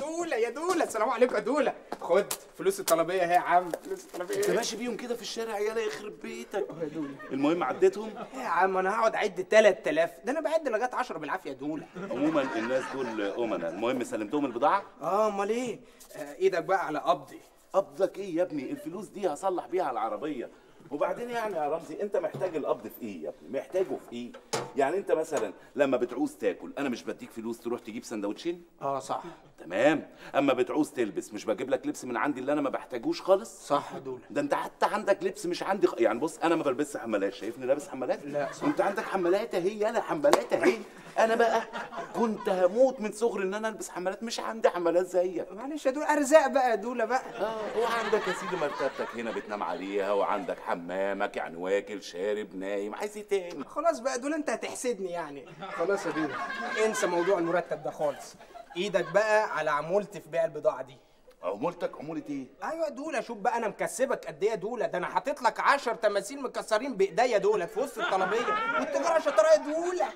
دوله يا دوله السلام عليكم يا دوله خد فلوس الطلبية أهي يا عم. فلوس الطلبية. أنت ماشي بيهم كده في الشارع يالا يخرب بيتك. المهم عديتهم؟ يا عم أنا هقعد أعد 3000 ده أنا بعد لغاية 10 بالعافية يا دوله عموما الناس دول امنا. المهم سلمتهم البضاعة؟ آه أمال إيه؟ آه، إيدك بقى على قبضي. قبضك إيه يا ابني؟ الفلوس دي هصلح بيها العربية. وبعدين يعني يا رمزي انت محتاج القبض في إيه يا ابني؟ محتاجه في إيه؟ يعني انت مثلا لما بتعوز تاكل أنا مش بديك فلوس تروح تجيب سندوتشين؟ آه صح. تمام. اما بتعوز تلبس مش بجيب لك لبس من عندي اللي أنا ما بحتاجوش خالص؟ صح يا دوله ده انت حتى عندك لبس مش عندي خ... يعني بص أنا ما بلبسش حمالات شايفني لابس حمالات؟ لا، صح. انت عندك حمالات اهي يالا حمالات اهي. أنا بقى كنت هموت من صغري إن أنا ألبس حمالات مش عندي حمالات زيك. معلش يا دوله أرزاق بقى يا دولة بقى. آه وعندك يا سيدي مرتبتك هنا بتنام عليها وعندك حمامك يعني واكل شارب نايم عايز إيه تاني؟ خلاص بقى دول أنت هتحسدني يعني. خلاص يا دوله انسى موضوع المرتب ده خالص. إيدك بقى على عمولتي في بيع البضاعة دي. عمولتك عمولة إيه؟ أيوه يا دولة شوف بقى أنا مكسبك قد إيه يا دولة؟ ده أنا حاطط لك 10 تماثيل مكسرين بإيديا دولة في وسط الطلبية. والتجارة شطاره يا دولة.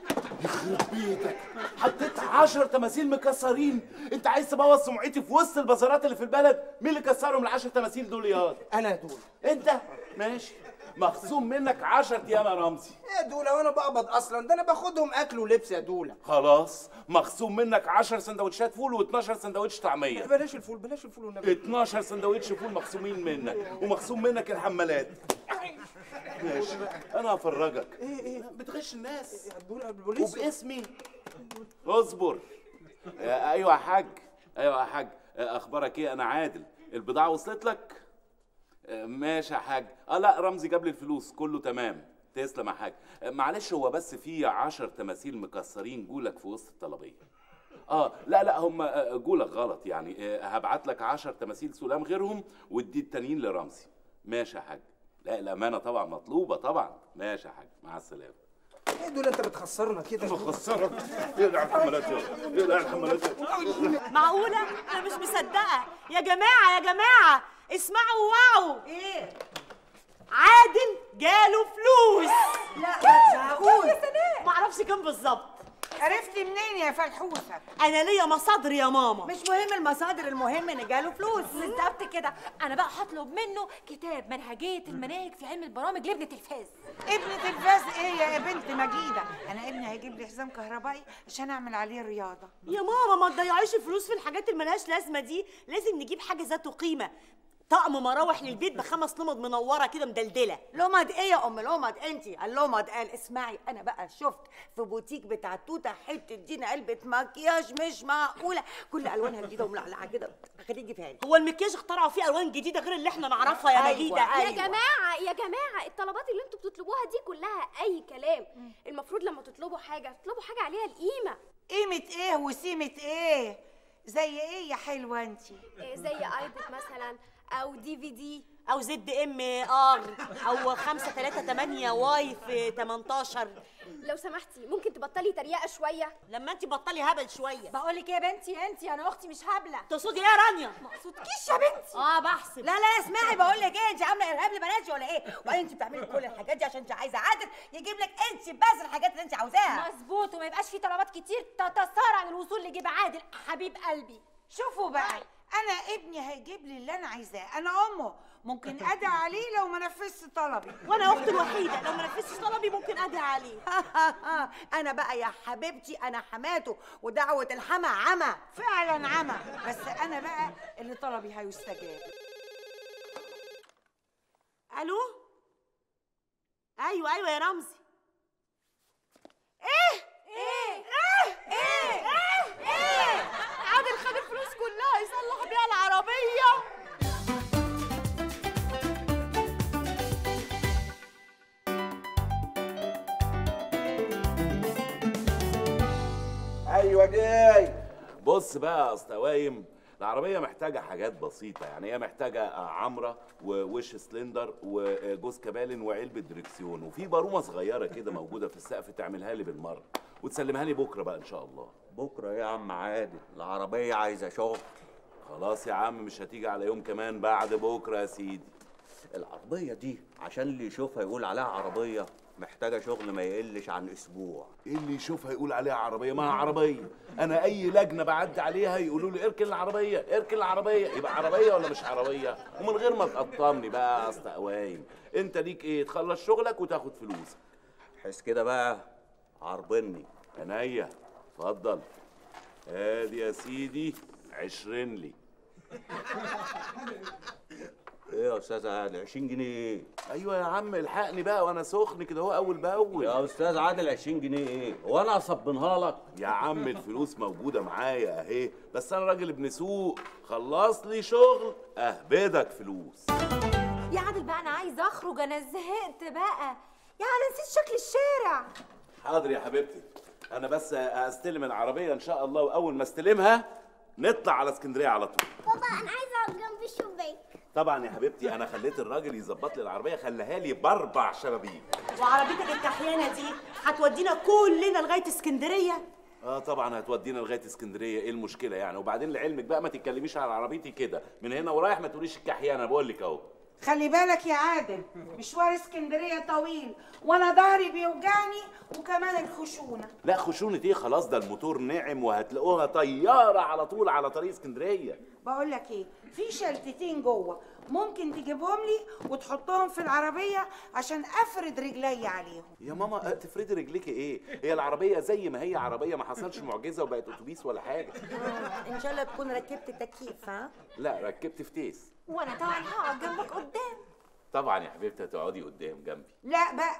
يخرب بيتك حطيت 10 تماثيل مكسرين. أنت عايز تبوظ سمعتي في وسط البازارات اللي في البلد؟ مين اللي كسرهم ال 10 تماثيل دول ياض أنا يا دولة. أنت؟ ماشي. مخصوم منك 10 أيام يا رمزي. يا دولة وأنا بقبض أصلا. ده أنا باخدهم أكل ولبس يا دولة. خلاص مخصوم منك 10 سندوتشات فول و12 سندوتش طعمية. بلاش الفول بلاش الفول والنبي. 12 سندوتش فول مخصومين منك ومخصوم منك الحمالات. ماشي أنا هفرجك. إيه إيه. بتغش الناس. يا دولة البوليس. وباسمي. اصبر. أيوه يا حاج أيوه يا حاج. أخبارك إيه؟ أنا عادل. البضاعة وصلت لك؟ ماشي يا حاج. آه لا رمزي جاب لي الفلوس. كله تمام. تسلم يا حاج. آه، معلش هو بس في عشر تماثيل مكسرين جولك في وسط الطلبية. آه لا لا هم آه، جولك غلط يعني. آه، هبعت لك 10 تماثيل سلام غيرهم وادي التانيين لرمزي. ماشي يا حاج. لا الأمانة طبعا مطلوبة طبعا. ماشي يا حاج. مع السلامة. إيه دول أنت بتخسرنا كده؟ خسرك يقلع الحملات يقلع الحملات معقولة؟ أنا مش مصدقة. يا جماعة يا جماعة. اسمعوا واو. إيه؟ عادل جاله فلوس. لا هقول معرفش كام بالظبط. عرفتي منين يا فلحوسة؟ أنا ليا مصادر يا ماما. مش مهم المصادر المهم إن جاله فلوس. بالظبط كده. أنا بقى هطلب منه كتاب منهجية المناهج في علم البرامج لابن التلفاز ابن تلفاز إيه يا بنت مجيدة؟ أنا ابني هيجيب لي حزام كهربائي عشان أعمل عليه رياضة. يا ماما ما تضيعيش فلوس في الحاجات اللي ملهاش لازمة دي. لازم نجيب حاجة ذات قيمة. طقم مراوح للبيت بخمس لمض منورة كده مدلدلة. لمض إيه يا أم؟ لمض انت اللمض قال اسمعي أنا بقى شفت في بوتيك بتاع توتة حتة دينا علبة مكياج مش معقولة. كل ألوانها جديدة وملعلعه كده. يجيبها لي. هو المكياج اخترعوا فيه ألوان جديدة غير اللي إحنا نعرفها يا أيوة، مجيدة أيوة. يا جماعة يا جماعة الطلبات اللي أنتوا بتطلبوها دي كلها أي كلام. المفروض لما تطلبوا حاجة تطلبوا حاجة عليها القيمة. قيمة إيه وسيمة إيه؟ زي إيه يا حلوة انت إيه زي iPad مثلا. أو DVD أو ZMR. أو 5 3 8 YV 18 لو سمحتي ممكن تبطلي تريقة شوية؟ لما انت بطلي هبل شوية. بقول لك إيه يا بنتي انت أنا أختي مش هبلة. تقصدي إيه يا رانيا؟ ما أقصدكيش يا بنتي. آه بحسب. لا لا اسمعي بقول لك إيه انت عاملة إرهاب لبناتي ولا إيه؟ وبعدين انت بتعملي كل الحاجات دي عشان انت عايزة عادل يجيب لك انت بس الحاجات اللي انت عاوزاها. مظبوط وما يبقاش في طلبات كتير تتسارع عن الوصول لجيب عادل. حبيب قلبي شوفوا بقى. أنا ابني هيجيب لي اللي أنا عايزاه أنا أمه. ممكن أدعي عليه لو ما نفذش طلبي. وأنا أختي الوحيدة لو ما نفذتش طلبي ممكن أدعي عليه. أنا بقى يا حبيبتي أنا حماته ودعوة الحما عمى. فعلا عمى. بس أنا بقى اللي طلبي هيستجاب. ألو؟ أيوه أيوه يا رمزي. بص بقى يا استوايم العربية محتاجة حاجات بسيطة يعني هي محتاجة عمرة ووش سلندر وجوز كبالن وعلبة دركسيون وفي بارومة صغيرة كده موجودة في السقف تعملها لي بالمرة وتسلمها لي بكرة بقى إن شاء الله. بكرة يا عم عادل العربية عايزة شغل. خلاص يا عم مش هتيجي على يوم كمان بعد بكرة يا سيدي. العربيه دي عشان اللي يشوفها يقول عليها عربية محتاجة شغل ما يقلش عن أسبوع. إيه اللي يشوفها يقول عليها عربية؟ ما هي عربية. أنا أي لجنة بعدي عليها يقولوا لي اركن العربية اركن العربية. يبقى عربية ولا مش عربية؟ ومن غير ما تقطمني بقى اصل قوايم أنت ليك إيه؟ تخلص شغلك وتاخد فلوسك حس كده بقى. عربني. عينيا. اتفضل. ادي يا سيدي. عشرين لي. إيه يا أستاذ عادل 20 جنيه. إيه أيوه يا عم الحقني بقى وأنا سخن كده هو أول بأول. يا أستاذ عادل 20 جنيه إيه؟ وأنا أصبنها لك. يا عم الفلوس موجودة معايا أهي بس أنا راجل ابن سوق. خلص لي شغل أهبدك فلوس. يا عادل بقى أنا عايزه أخرج أنا زهقت بقى. يا أنا نسيت شكل الشارع. حاضر يا حبيبتي. أنا بس أستلم العربية إن شاء الله وأول ما أستلمها نطلع على اسكندرية على طول. بابا أنا عايزه أقعد جنب الشباك. طبعا يا حبيبتي أنا خليت الراجل يظبط لي العربية خليها لي بأربع شبابيك. وعربيتك الكحيانه دي هتودينا كلنا لغاية اسكندرية؟ آه طبعا هتودينا لغاية اسكندرية إيه المشكلة يعني؟ وبعدين لعلمك بقى ما تتكلميش على عربيتي كده من هنا ورايح ما تقوليش الكحيان أنا بقول لك أهو. خلي بالك يا عادل مشوار اسكندرية طويل وأنا ظهري بيوجعني وكمان الخشونة. لا خشونة إيه؟ خلاص ده الموتور ناعم وهتلاقوها طيارة على طول على طريق اسكندرية. بقول لك إيه؟ في شلتتين جوه ممكن تجيبهم لي وتحطهم في العربية عشان أفرد رجلي عليهم. يا ماما آه، تفردي رجليك إيه؟ هي العربية زي ما هي عربية ما حصلش معجزة وبقت أتوبيس ولا حاجة. إن شاء الله تكون ركبت تكييف ها؟ لا ركبت فتيس وأنا طبعا هقعد جنبك قدام. طبعا يا حبيبتي هتقعدي قدام جنبي. لا بقى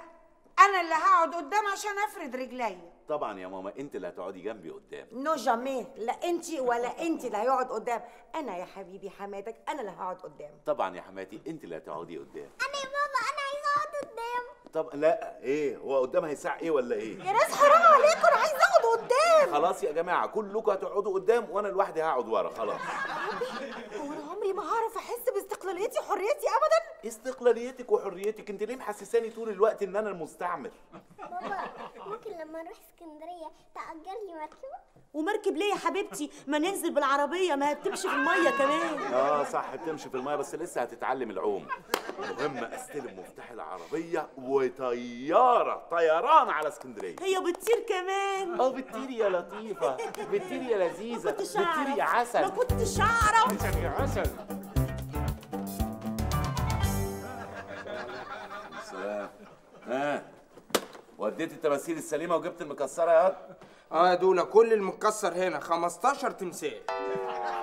أنا اللي هقعد قدام عشان أفرد رجلي طبعا يا ماما أنت اللي هتقعدي جنبي قدام. نو جامي لا أنت ولا أنت اللي هيقعد قدام. أنا يا حبيبي حماتك أنا اللي هقعد قدام. طبعا يا حماتي أنت اللي هتقعدي قدام. أنا يا بابا أنا عايزه اقعد قدام. طب لا إيه؟ هو قدام هيساع إيه ولا إيه؟ يا ناس حرام عليكم أنا عايزه أقعد قدام. خلاص يا جماعة كلكم هتقعدوا قدام وأنا لوحدي هقعد ورا خلاص. هو أنا ما هعرف أحس باستقلاليتي وحريتي ابدا؟ استقلاليتك وحريتك أنت ليه محسساني طول الوقت إن أنا المستعمر بابا ممكن لما نروح اسكندرية تأجر لي مركبه ومركب ليه يا حبيبتي ما ننزل بالعربية ما هي بتمشي في المية كمان. آه صح بتمشي في المايه بس لسه هتتعلم العوم. المهم أستلم مفتاح العربية وطيارة طيران على اسكندرية. هي بتطير كمان. آه بتطيري يا لطيفة بتطيري يا لذيذة كنتش بتطيري يا. عسل. ما كنتش أعرف. عسل. ها. وديت التماثيل السليمة وجبت المكسرة يا واد. آه يا دولا كل المكسر هنا 15 تمثال.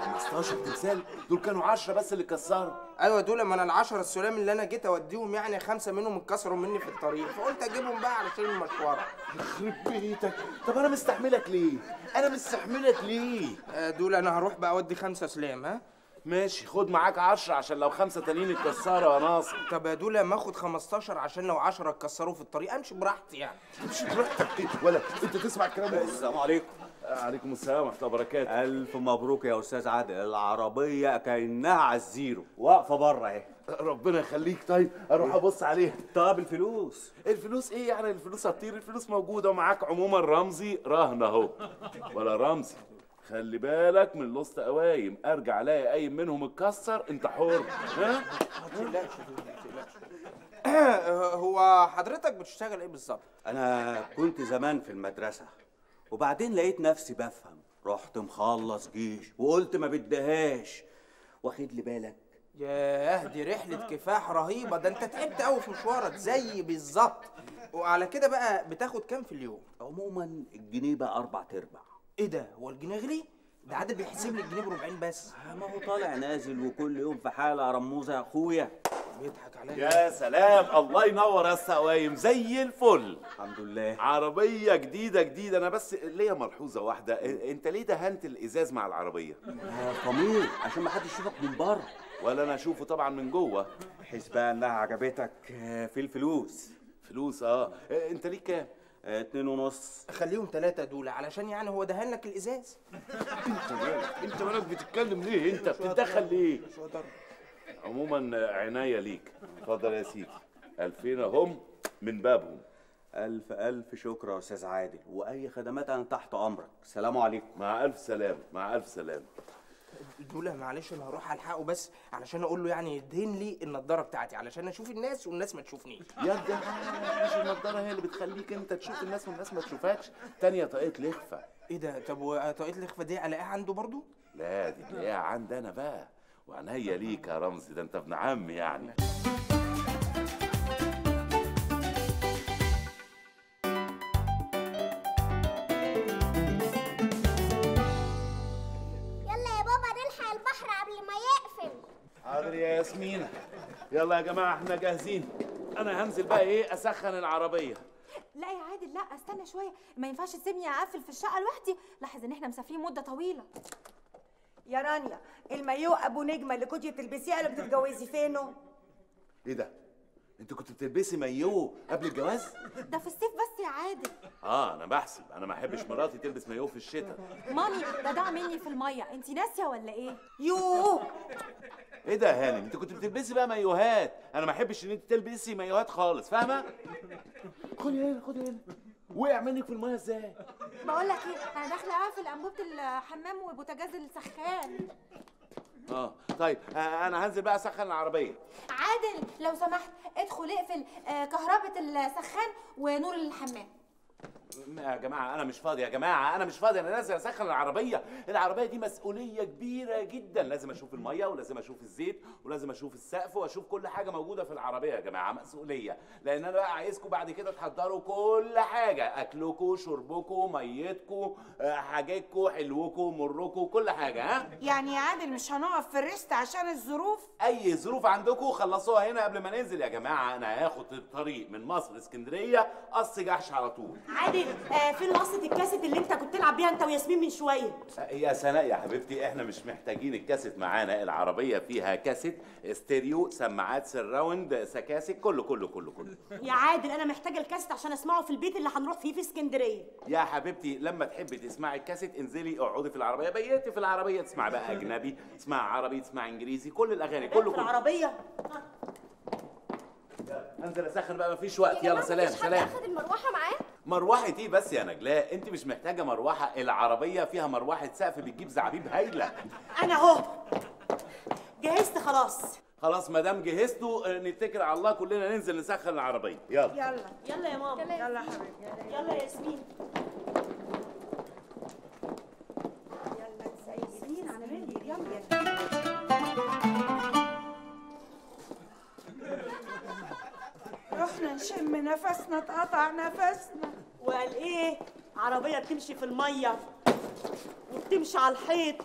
15 تمثال؟ دول كانوا 10 بس اللي كسروا. أيوه يا دولا ما أنا العشرة السلام اللي أنا جيت أوديهم يعني خمسة منهم اتكسروا مني في الطريق فقلت أجيبهم بقى علشان المشوار. يخرب بيتك. طب أنا مستحملك ليه؟ أنا مستحملك ليه؟ آه دولا أنا هروح بقى أودي خمسة سلام ها؟ ماشي خد معاك 10 عشان لو خمسة تانيين اتكسروا يا ناصر. طب يا دولا ما اخد 15 عشان لو 10 اتكسروا في الطريق امشي براحتي يعني. مش براحتك؟ ولا انت تسمع الكلام ده؟ السلام عليكم. عليكم السلام ورحمة الله وبركاته. ألف مبروك يا أستاذ عادل. العربية كأنها على الزيرو واقفة بره أهي. ربنا يخليك. طيب أروح أبص عليها. طب الفلوس؟ الفلوس إيه يعني؟ الفلوس هتطير الفلوس موجودة. ومعاك عموما رمزي رهن أهو. ولا رمزي. خلي بالك من لوسط قوايم. أرجع ألاقي قايم منهم اتكسر أنت حر. ها؟ هو حضرتك بتشتغل إيه بالظبط؟ أنا كنت زمان في المدرسة وبعدين لقيت نفسي بفهم. رحت مخلص جيش وقلت ما بدهاش. واخد لي بالك؟ ياه دي رحلة كفاح رهيبة. ده أنت تعبت قوي في مشوارك زي بالظبط. وعلى كده بقى بتاخد كام في اليوم؟ عموما الجنيه بقى أربع تربع. إيه ده؟ هو الجنيه غلي؟ ده عادل بيحسب لي الجنيه بربعين بس. ما هو طالع نازل وكل يوم في حالة يا رموزة. يا أخويا. بيضحك عليا. يا سلام. الله ينور يا اسطى قوايم زي الفل. الحمد لله. عربية جديدة جديدة. أنا بس ليا ملحوظة واحدة. أنت ليه دهنت الإزاز مع العربية؟ آه، ضمير عشان ما حدش يشوفك من بره. ولا أنا أشوفه طبعا من جوه. بحيث بقى إنها عجبتك آه، في الفلوس. فلوس أه. أنت ليك كام؟ آه، اتنين ونص. خليهم ثلاثة دول علشان يعني هو دهن لك الإزاز. أنت مالك أنت مالك بتتكلم ليه؟ أنت بتتدخل ليه؟ عموما عناية ليك. اتفضل يا سيدي. ألفين أهم من بابهم. ألف ألف شكر يا أستاذ عادل. وأي خدمات أنا تحت أمرك. سلام عليكم. مع ألف سلام مع ألف سلام دولا معلش أنا هروح ألحقه بس علشان أقول له يعني يدهن لي النضارة بتاعتي علشان أشوف الناس والناس ما تشوفنيش. يا ده مش النضارة هي اللي بتخليك أنت تشوف الناس والناس ما تشوفكش. تانية طاقية لخفة. إيه ده؟ طب وطاقية الإخفاء دي الاقيها عنده برضو لا دي تلاقيها عندي أنا بقى وعنيا ليك يا رمزي ده أنت ابن عمي يعني. حاضر يا ياسمينة يلا يا جماعة إحنا جاهزين. أنا هنزل بقى إيه؟ أسخن العربية. لا يا عادل لا استنى شوية. ما ينفعش تسيبني أقفل في الشقة لوحدي. لاحظ إن إحنا مسافرين مدة طويلة. يا رانيا المايو أبو نجمة اللي كنتي بتلبسيه قبل ما تتجوزي فينه؟ إيه ده؟ أنت كنت بتلبسي مايو قبل الجواز؟ ده في الصيف بس يا عادل. آه أنا بحسب. أنا ما أحبش مراتي تلبس مايو في الشتاء. مامي ده ضاع مني في المية. أنت ناسية ولا إيه؟ يوه! إيه ده يا هانم؟ انت كنت بتلبسي بقى مايوهات. أنا ما احبش ان انت تلبسي مايوهات خالص فاهمة؟ خدي هنا خدي هنا وقع منك في المية إزاي؟ بقول لك إيه أنا داخلة اقفل انبوبه الحمام وبوتاجاز السخان. آه طيب آه أنا هنزل بقى اسخن العربية. عادل لو سمحت ادخل اقفل آه، كهربة السخان ونور الحمام. يا جماعة أنا مش فاضي يا جماعة أنا مش فاضي أنا نازل أسخن العربية. العربية دي مسؤولية كبيرة جدا. لازم أشوف المية ولازم أشوف الزيت ولازم أشوف السقف وأشوف كل حاجة موجودة في العربية يا جماعة مسؤولية. لأن أنا بقى عايزكم بعد كده تحضروا كل حاجة أكلكم شربكم ميتكم آه، حاجتكم حلوكم مركم كل حاجة ها؟ يعني يا عادل مش هنقف في الريست عشان الظروف؟ أي ظروف عندكم خلصوها هنا قبل ما ننزل يا جماعة. أنا هاخد الطريق من مصر اسكندريه قص جحش على طول. عادل آه فين وصلة الكاسيت اللي انت كنت تلعب بيها انت وياسمين من شوية. يا سناء يا حبيبتي إحنا مش محتاجين الكاسيت معانا العربية فيها كاسيت استيريو سماعات surround سكاسك كله كله كله كله. يا عادل أنا محتاجة الكاسيت عشان اسمعه في البيت اللي هنروح فيه في اسكندرية. يا حبيبتي لما تحبي تسمعي الكاسيت انزلي اقعدي في العربية بيتي في العربية تسمع بقى أجنبي تسمع عربي تسمع إنجليزي كل الأغاني كله في كله. العربية؟ أنزل أسخن بقى مفيش وقت. يلا سلام سلام. أخد المروحة معاه؟ مروحة إيه بس يا نجلاء؟ أنت مش محتاجة مروحة العربية فيها مروحة سقف بتجيب زعابيب هايلة. أنا أهو. جهزت خلاص. خلاص ما دام جهزتوا آه، نتكل على الله كلنا ننزل نسخن العربية. يلا. يلا. يلا يا ماما. يلا يا حبيبي يلا يا ياسمين. رحنا نشم نفسنا اتقطع نفسنا. وقال إيه؟ عربية بتمشي في المية وبتمشي على الحيط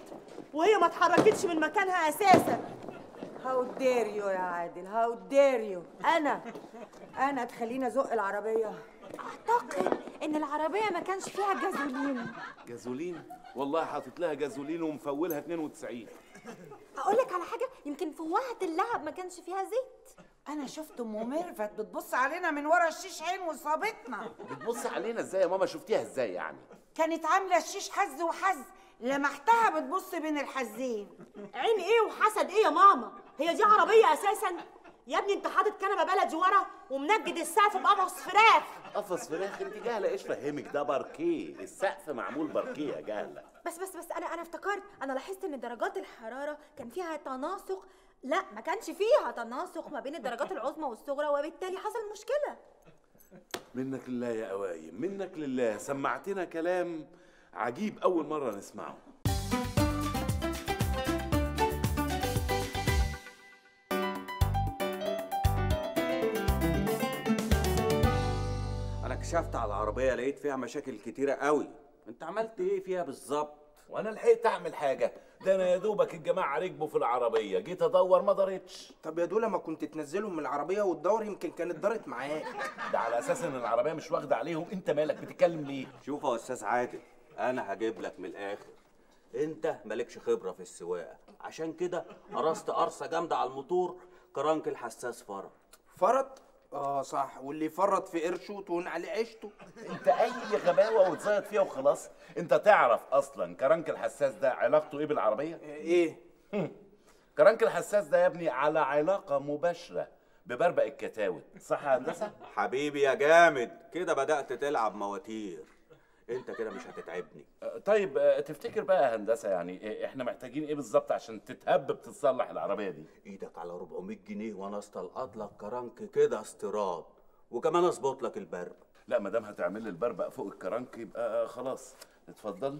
وهي ما اتحركتش من مكانها أساسا. how dare you يا عادل؟ how dare you أنا أنا تخليني أزق العربية. أعتقد إن العربية ما كانش فيها gasoline. gasoline؟ والله حاطط لها جازولين ومفولها 92 أقول لك على حاجة يمكن فوهة اللعب ما كانش فيها زيت. أنا شفت أم ميرفت بتبص علينا من ورا الشيش عين وصابتنا. بتبص علينا إزاي يا ماما؟ شفتيها إزاي يعني؟ كانت عاملة الشيش حز وحز لمحتها بتبص بين الحزين. عين إيه وحسد إيه يا ماما؟ هي دي عربية أساسا؟ يا ابني أنت حاطط كنبة بلدي ورا ومنجد السقف بقفص فراخ. قفص فراخ؟ أنت جاهلة إيش فهمك؟ ده باركيه السقف معمول باركيه يا جاهلة بس بس بس أنا أنا افتكرت أنا لاحظت إن درجات الحرارة كان فيها تناسق لا ما كانش فيها تناسق ما بين الدرجات العظمى والصغرى وبالتالي حصل مشكلة. منك لله يا قوايم منك لله. سمعتنا كلام عجيب أول مرة نسمعه. أنا كشفت على العربية لقيت فيها مشاكل كتيرة قوي أنت عملت إيه فيها بالظبط؟ وأنا لحقت اعمل حاجة. ده أنا يا دوبك الجماعة ركبوا في العربية. جيت ادور ما دارتش طب يا دولا ما كنت تنزلهم من العربية وتدور يمكن كانت دارت معاك. ده على أساس ان العربية مش واخدة عليهم. انت مالك؟ بتتكلم ليه؟ شوف يا أستاذ عادل أنا هجيب لك من الآخر. انت مالكش خبرة في السواقة. عشان كده قرصت قرصة جامدة على الموتور كرنك الحساس فرط. فرط؟ آه صح. واللي يفرط في قرشه تهون عليه عيشته. انت اي غباوة وتزيط فيها وخلاص انت تعرف أصلا كرنك الحساس ده علاقته إيه بالعربية؟ إيه؟ كرنك الحساس ده يا ابني على علاقة مباشرة ببربق الكتاوت. صح يا هندسة؟ حبيبي يا جامد كده بدأت تلعب مواتير. انت كده مش هتتعبني. طيب آه، تفتكر بقى يا هندسة يعني إيه- إحنا محتاجين إيه بالظبط عشان تتهبب تتصلح العربية دي؟ إيدك على 400 جنيه وأنا استلقط لك كرنك كده استيراد وكمان اظبط لك البرق. لا ما دام هتعمل لي البربق فوق الكرنك يبقى آه، خلاص. اتفضل.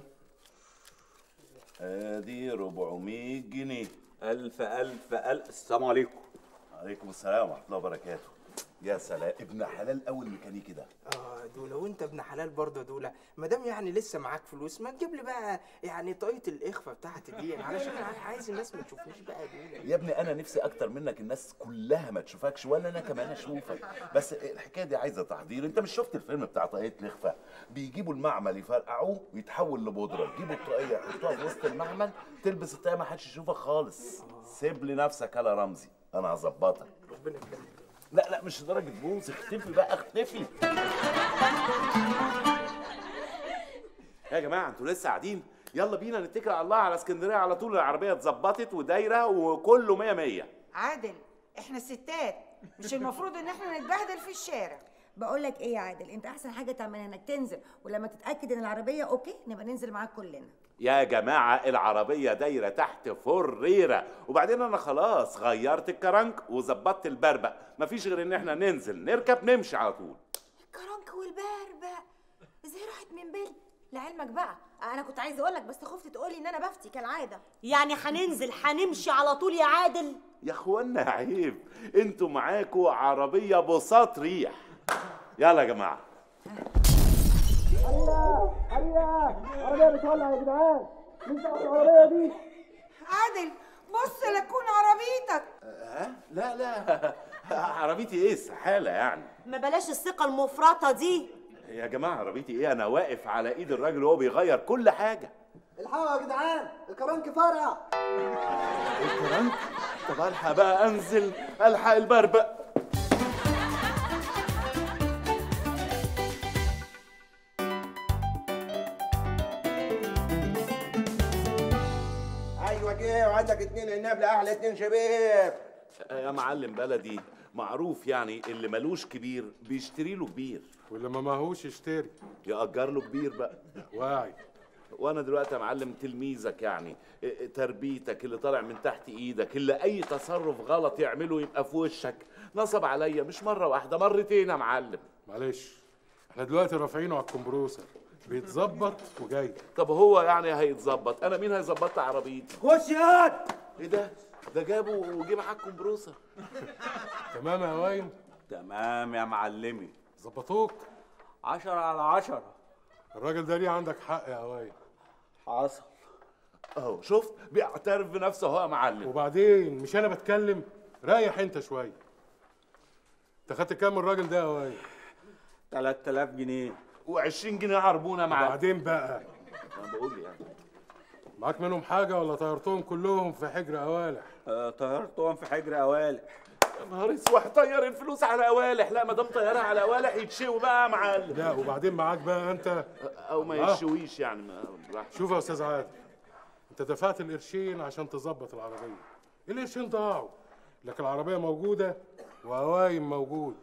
آدي 400 جنيه. ألف ألف ألف. السلام عليكم. عليكم السلام ورحمة الله وبركاته. يا سلام ابن حلال أول ميكانيكي ده. آه دولا وأنت ابن حلال برضه دولا ما دام يعني لسه معاك فلوس ما تجيب لي بقى يعني طاقية الإخفاء بتاعتي دي. علشان أنا عايز الناس ما تشوفنيش بقى دولا يا ابني أنا نفسي أكتر منك الناس كلها ما تشوفكش ولا أنا كمان أشوفك. بس الحكاية دي عايزة تحضير. أنت مش شفت الفيلم بتاع طاقيه الإخفاء؟ بيجيبوا المعمل يفرقعوه ويتحول لبودرة. يجيبوا الطاقيه يحطوها في وسط المعمل تلبس الطاقيه ما حدش يشوفك خالص. سيب لي نفسك يا رمزي. أنا هظبطك. ربنا يخليك لا لا مش لدرجة بوس. اختفي بقى اختفي. يا جماعة أنتوا لسه قاعدين؟ يلا بينا نتكل على الله على اسكندرية على طول. العربية اتظبطت ودايرة وكله مية مية. عادل إحنا ستات. مش المفروض ان إحنا نتبهدل في الشارع. بقول لك إيه يا عادل؟ انت احسن حاجة تعملها انك تنزل ولما تتأكد ان العربية okay نبقى ننزل معاك كلنا. يا جماعة العربية دايرة تحت فريرة. وبعدين أنا خلاص غيرت الكرنك وظبطت البربق مفيش غير إن إحنا ننزل نركب نمشي على طول. الكرنك والبربق إزاي راحت من بالي لعلمك بقى. أنا كنت عايزة أقول لك بس خفت تقولي إن أنا بفتي كالعادة. يعني هننزل هنمشي على طول يا عادل؟ يا أخوانا عيب. أنتوا معاكوا عربية بساط ريح. يلا يا جماعة عادل بص لكون عربيتك. ها؟ لا لا. عربيتي إيه؟ استحالة يعني. ما بلاش الثقة المفرطة دي. يا جماعة عربيتي إيه؟ أنا واقف على إيد الراجل وهو بيغير كل حاجة. الحقوا يا جدعان الكرنك فرقع الكرنك؟ طب ألحق بقى أنزل ألحق البربق. عناب لاحلى اتنين شباب. يا معلم بلدي معروف يعني اللي ملوش كبير بيشتري له كبير. واللي ما ماهوش يشتري. يأجر له كبير بقى. واعي. وأنا دلوقتي يا معلم تلميذك يعني تربيتك اللي طالع من تحت إيدك اللي أي تصرف غلط يعمله يبقى في وشك. نصب عليا مش مرة واحدة مرتين يا معلم. معلش إحنا دلوقتي رافعينه على الكمبروسر. بيتظبط وجاي. طب هو يعني هيتظبط؟ أنا مين هيظبط لي عربيتي؟ خش ياد! إيه ده؟ ده جابه وجه معاه الكمبروسر تمام يا هوايم تمام يا معلمي. ظبطوك. عشرة على عشرة. الراجل ده ليه عندك حق يا هوايم حصل. أهو شفت؟ بيعترف بنفسه أهو يا معلم. وبعدين مش أنا بتكلم ريح أنت شوية. أنت خدت كام من الراجل ده يا هوايم 3000 جنيه. و20 جنيه عربونه يا معلم. وبعدين بقى؟ أنا بقول يعني. معاك منهم حاجة ولا طيرتهم كلهم في حجر قوالح آه، طيرتهم في حجر قوالح يا نهار أسود طير الفلوس على قوالح لا ما دام طيرها على قوالح يتشوي بقى يا معلم. لا وبعدين معاك بقى أنت. أو ما آه. يتشويش يعني ما. شوف يا أستاذ عادل أنت دفعت القرشين عشان تظبط العربية. القرشين ضاعوا لكن العربية موجودة وهوايم موجود.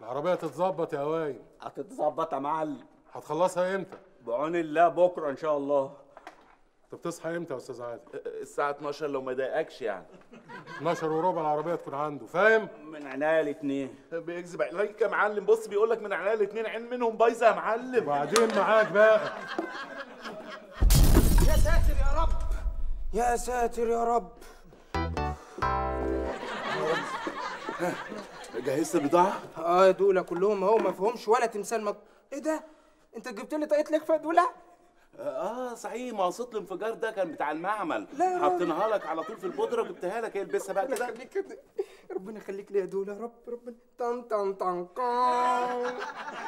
العربية تتظبط يا هوايم. هتتظبط يا معلم. هتخلصها إمتى؟ بعون الله بكرة إن شاء الله. انت بتصحى إمتى يا أستاذ عادل؟ الساعة 12 لو ما ضايقكش يعني. 12 وربع العربية تكون عنده فاهم؟ من عناية الاتنين. بيكذب عليك يا معلم بص بيقول لك من عينيا الاثنين عين منهم بايظة يا معلم. وبعدين معاك بقى. يا ساتر يا رب. يا ساتر يا رب. جهزت البضاعة؟ آه دول كلهم أهو ما فيهمش ولا تمثال مك... إيه ده؟ أنت جبت لي طاقية الاخفاء دول آه صحيح ما صوت الانفجار ده كان بتاع المعمل. حاطينها لك على طول في البودرة وجبتها لك هي البسها بقى كده. ربنا يخليك لي يا دول يا رب. ربنا. طن طن طن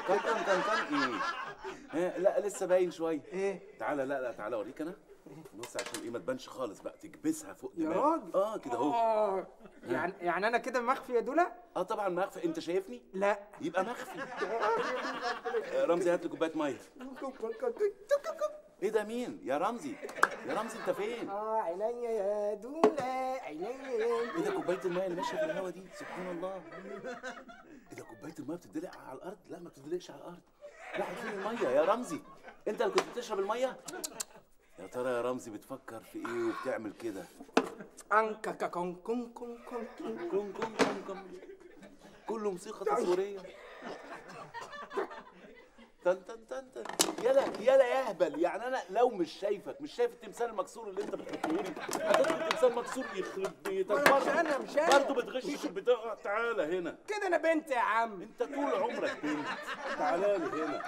كان كان كان إيه؟ لا لسه باين شوية. إيه؟ تعالى لا لا تعالى أوريك أنا. بص عشان إيه ما تبانش خالص بقى تكبسها فوق يا دماغك. راجل. آه كده أهو. آه. يعني يعني أنا كده مخفي يا دولا آه طبعا مخفي. أنت شايفني؟ لا. يبقى مخفي. آه، رمزي هات لي كوباية مية. إيه ده مين؟ يا رمزي. يا رمزي أنت فين؟ آه عينيا يا دولا عينيا. إيه ده كوباية المية اللي ماشية في الهوا دي؟ سبحان الله. إيه ده كوباية المية بتدلق على الأرض؟ لا ما بتدلقش على الأرض. راحت فين المية يا رمزي. أنت اللي كنت بتشرب المية؟ يا ترى يا رمزي بتفكر في إيه وبتعمل كده انكا كون كون كون كون كون كون كون كله موسيقى تصويريه تن تن تن تن. يلا يلا يا اهبل. يعني أنا لو مش شايفك مش شايف التمثال المكسور اللي انت بتحطه لي؟ هتطلع التمثال مكسور يخرب بيتك مش أنا، مش أنا. برضه بتغش في البتاع تعالى هنا. كده أنا بنت يا عم. انت طول عمرك بنت. تعالى لي هنا.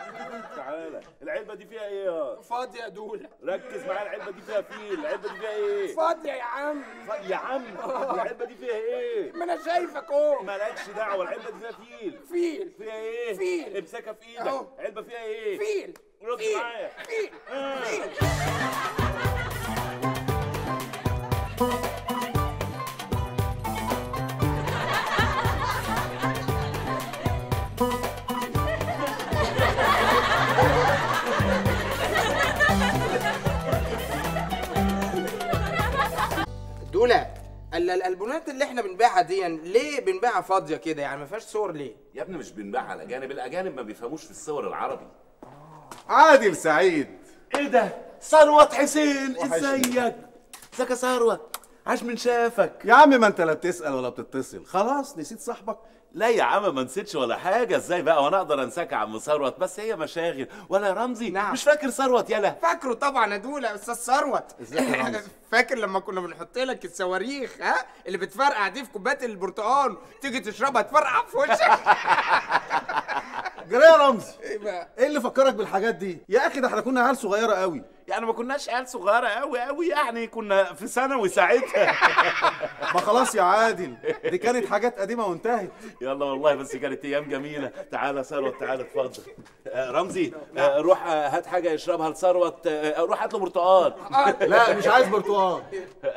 تعالى العلبة دي فيها إيه يا فاضي يا دوله ركز معايا. العلبة دي فيها فيل. العلبة دي فيها إيه؟ فاضيه يا عم. يا عم. العلبة دي فيها إيه؟ ما أنا شايفك اهو. مالكش دعوة. العلبة دي فيها فيل. فيل. فيها إيه؟ فيل. امسكها في إيدك. علبة فيل اهو. فيل اهو. ال- الالبومات اللي إحنا بنبيعها دي ليه بنبيعها فاضية كده؟ يعني ما فيهاش صور ليه؟ يا ابني مش بنباع على الاجانب الأجانب ما بيفهموش في الصور العربي. عادل سعيد. إيه ده؟ ثروت حسين. إزيك؟ إزيك يا ثروت؟ عاش من شافك. يا عم ما أنت لا بتسأل ولا بتتصل. خلاص نسيت صاحبك. لا يا عم ما نسيتش ولا حاجة. إزاي بقى؟ وأنا أقدر أنساك يا عم ثروت. بس هي مشاغل. ولا يا رمزي؟ نعم. مش فاكر ثروت يلا. فاكره طبعا يا دولة يا أستاذ ثروت؟ فاكر لما كنا بنحط لك الصواريخ ها؟ اللي بتفرقع دي في كوباية البرتقال. تيجي تشربها تفرقع في وشك. جرى يا رمزي. إيه بقى؟ إيه اللي فكرك بالحاجات دي؟ يا أخي ده إحنا كنا عيال صغيرة قوي. يعني ما كناش عيال صغيره قوي قوي يعني كنا في ثانوي ساعتها. ما خلاص يا عادل دي كانت حاجات قديمة وانتهت. يلا والله بس كانت أيام جميلة. تعالى ثروت تعالى اتفضل. آه، رمزي آه، روح آه، هات حاجة يشربها لثروت. روح هات له برتقال. لا مش عايز برتقال.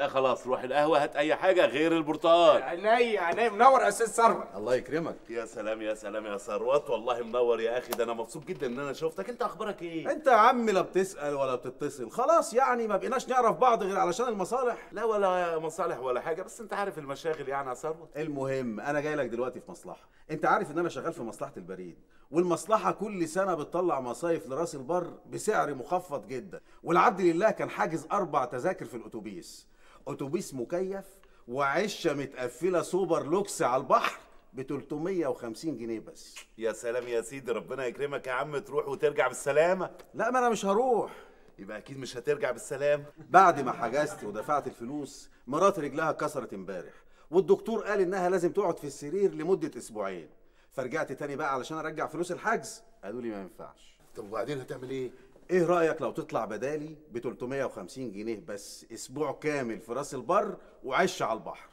خلاص روح القهوة هات أي حاجة غير البرتقال. عينيا عينيا منور يا أستاذ ثروت. الله يكرمك. يا سلام يا سلام يا ثروت. والله منور يا أخي ده أنا مبسوط جدا إن أنا شفتك. أنت أخبارك إيه؟ أنت يا عم لا بتسأل ولا بتتصل خلاص يعني ما بقيناش نعرف بعض غير علشان المصالح. لا ولا مصالح ولا حاجة بس انت عارف المشاغل يعني يا ثروت. المهم أنا جاي لك دلوقتي في مصلحة. انت عارف إن أنا شغال في مصلحة البريد والمصلحة كل سنة بتطلع مصايف لرأس البر بسعر مخفض جدا. والعبد لله كان حاجز أربع تذاكر في الأتوبيس. أتوبيس مكيف وعشة متقفلة super lux على البحر ب 350 جنيه بس. يا سلام يا سيدي ربنا يكرمك يا عم تروح وترجع بالسلامة. لا ما أنا مش هروح. يبقى أكيد مش هترجع بالسلامة. بعد ما حجزت ودفعت الفلوس مراتي رجلها اتكسرت امبارح والدكتور قال إنها لازم تقعد في السرير لمدة أسبوعين. فرجعت تاني بقى علشان أرجع فلوس الحجز. قالوا لي ما ينفعش. طب وبعدين هتعمل إيه؟ إيه رأيك لو تطلع بدالي ب 350 جنيه بس أسبوع كامل في راس البر وعش على البحر؟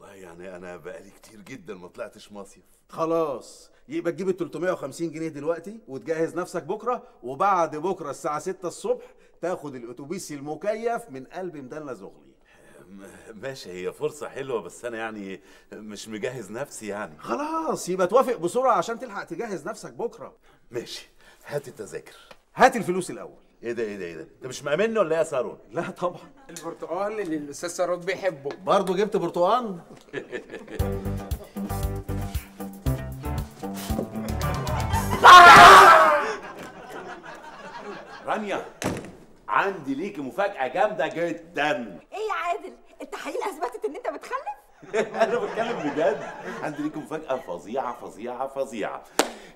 والله يعني أنا بقالي كتير جدا ما طلعتش مصيف. خلاص يبقى تجيب ال 350 جنيه دلوقتي وتجهز نفسك بكرة وبعد بكرة الساعة 6 الصبح تاخد الأتوبيس المكيف من قلب مدلة زغلي. ماشي هي فرصة حلوة بس أنا يعني مش مجهز نفسي يعني. خلاص يبقى توافق بسرعة عشان تلحق تجهز نفسك بكرة. ماشي هات التذاكر. هات الفلوس الأول. إيه ده إيه ده إيه ده؟ انت مش مأمني ولا إيه يا ثروت لا طبعا. البرتقال اللي الأستاذ ثروت بيحبه. برضه جبت برتقان؟ رانيا عندي ليكي مفاجأة جامدة جدا. إيه يا عادل؟ انت حقيقي أثبتت إن أنت بتخلف؟ أنا بتكلم بجد. عندي ليكي مفاجأة فظيعة فظيعة فظيعة.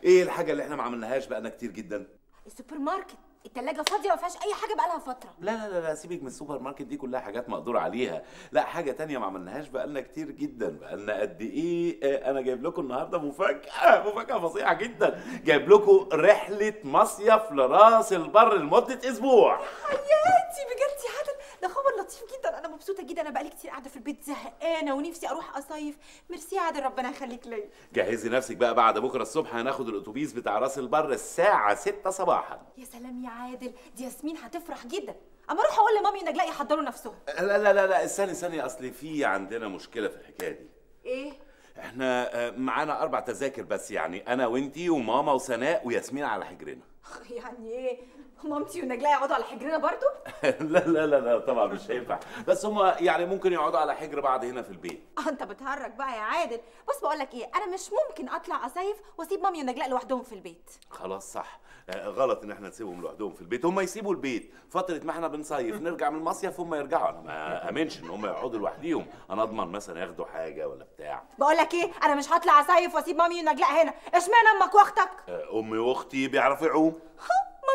إيه الحاجة اللي إحنا ما عملناهاش بقالنا كتير جدا؟ السوبر ماركت. التلاجة فاضية ما فيهاش أي حاجة بقالها فترة. لا لا لا لا سيبك من السوبر ماركت دي كلها حاجات مقدور عليها. لا حاجة تانية ما عملناهاش بقالنا كتير جدا. بقالنا قد إيه؟ آه، أنا جايب لكم النهارده مفاجأة مفاجأة فظيعة جدا. جايب لكم رحلة مصيف لرأس البر لمدة أسبوع. حياتي بجد يا عادل ده خبر لطيف جدا. أنا مبسوطة جدا. أنا بقالي كتير قاعدة في البيت زهقانة ونفسي أروح أصيف. ميرسي يا عادل ربنا يخليك ليا. جهزي نفسك بقى بعد بكرة الصبح. هناخد الأتوبيس بتاع راس البر الساعة 6 صباحا. يا سلام يا عادل. دي ياسمين هتفرح جدا. أما أروح أقول لمامي ونجلاء يحضروا نفسهم. لا لا لا لا استني استني. أصل في عندنا مشكلة في الحكاية دي. إيه؟ إحنا آه، معانا أربع تذاكر بس يعني. أنا وإنتي وماما وسناء وياسمين على حجرنا. يعني إيه؟ مامتي ونجلاء يقعدوا على حجرنا برضو؟ لا لا لا لا طبعا مش هينفع. بس هم يعني ممكن يقعدوا على حجر بعض هنا في البيت. آه انت بتهرج بقى يا عادل. بص بقول لك إيه أنا مش ممكن اطلع اصيف واسيب مامي ونجلاء لوحدهم في البيت. خلاص صح. آه، غلط إن إحنا نسيبهم لوحدهم في البيت. هم يسيبوا البيت. فترة ما إحنا بنصيف نرجع من المصيف هم يرجعوا. أنا ما آمنش إن هم يقعدوا لوحديهم. أنا أضمن مثلا ياخدوا حاجة ولا بتاع. بقول لك إيه أنا مش هطلع اصيف واسيب مامي ونجلاء هنا. اشمعنى أمك وأختك؟ آه، أمي وأختي بيعرفوا يعوم.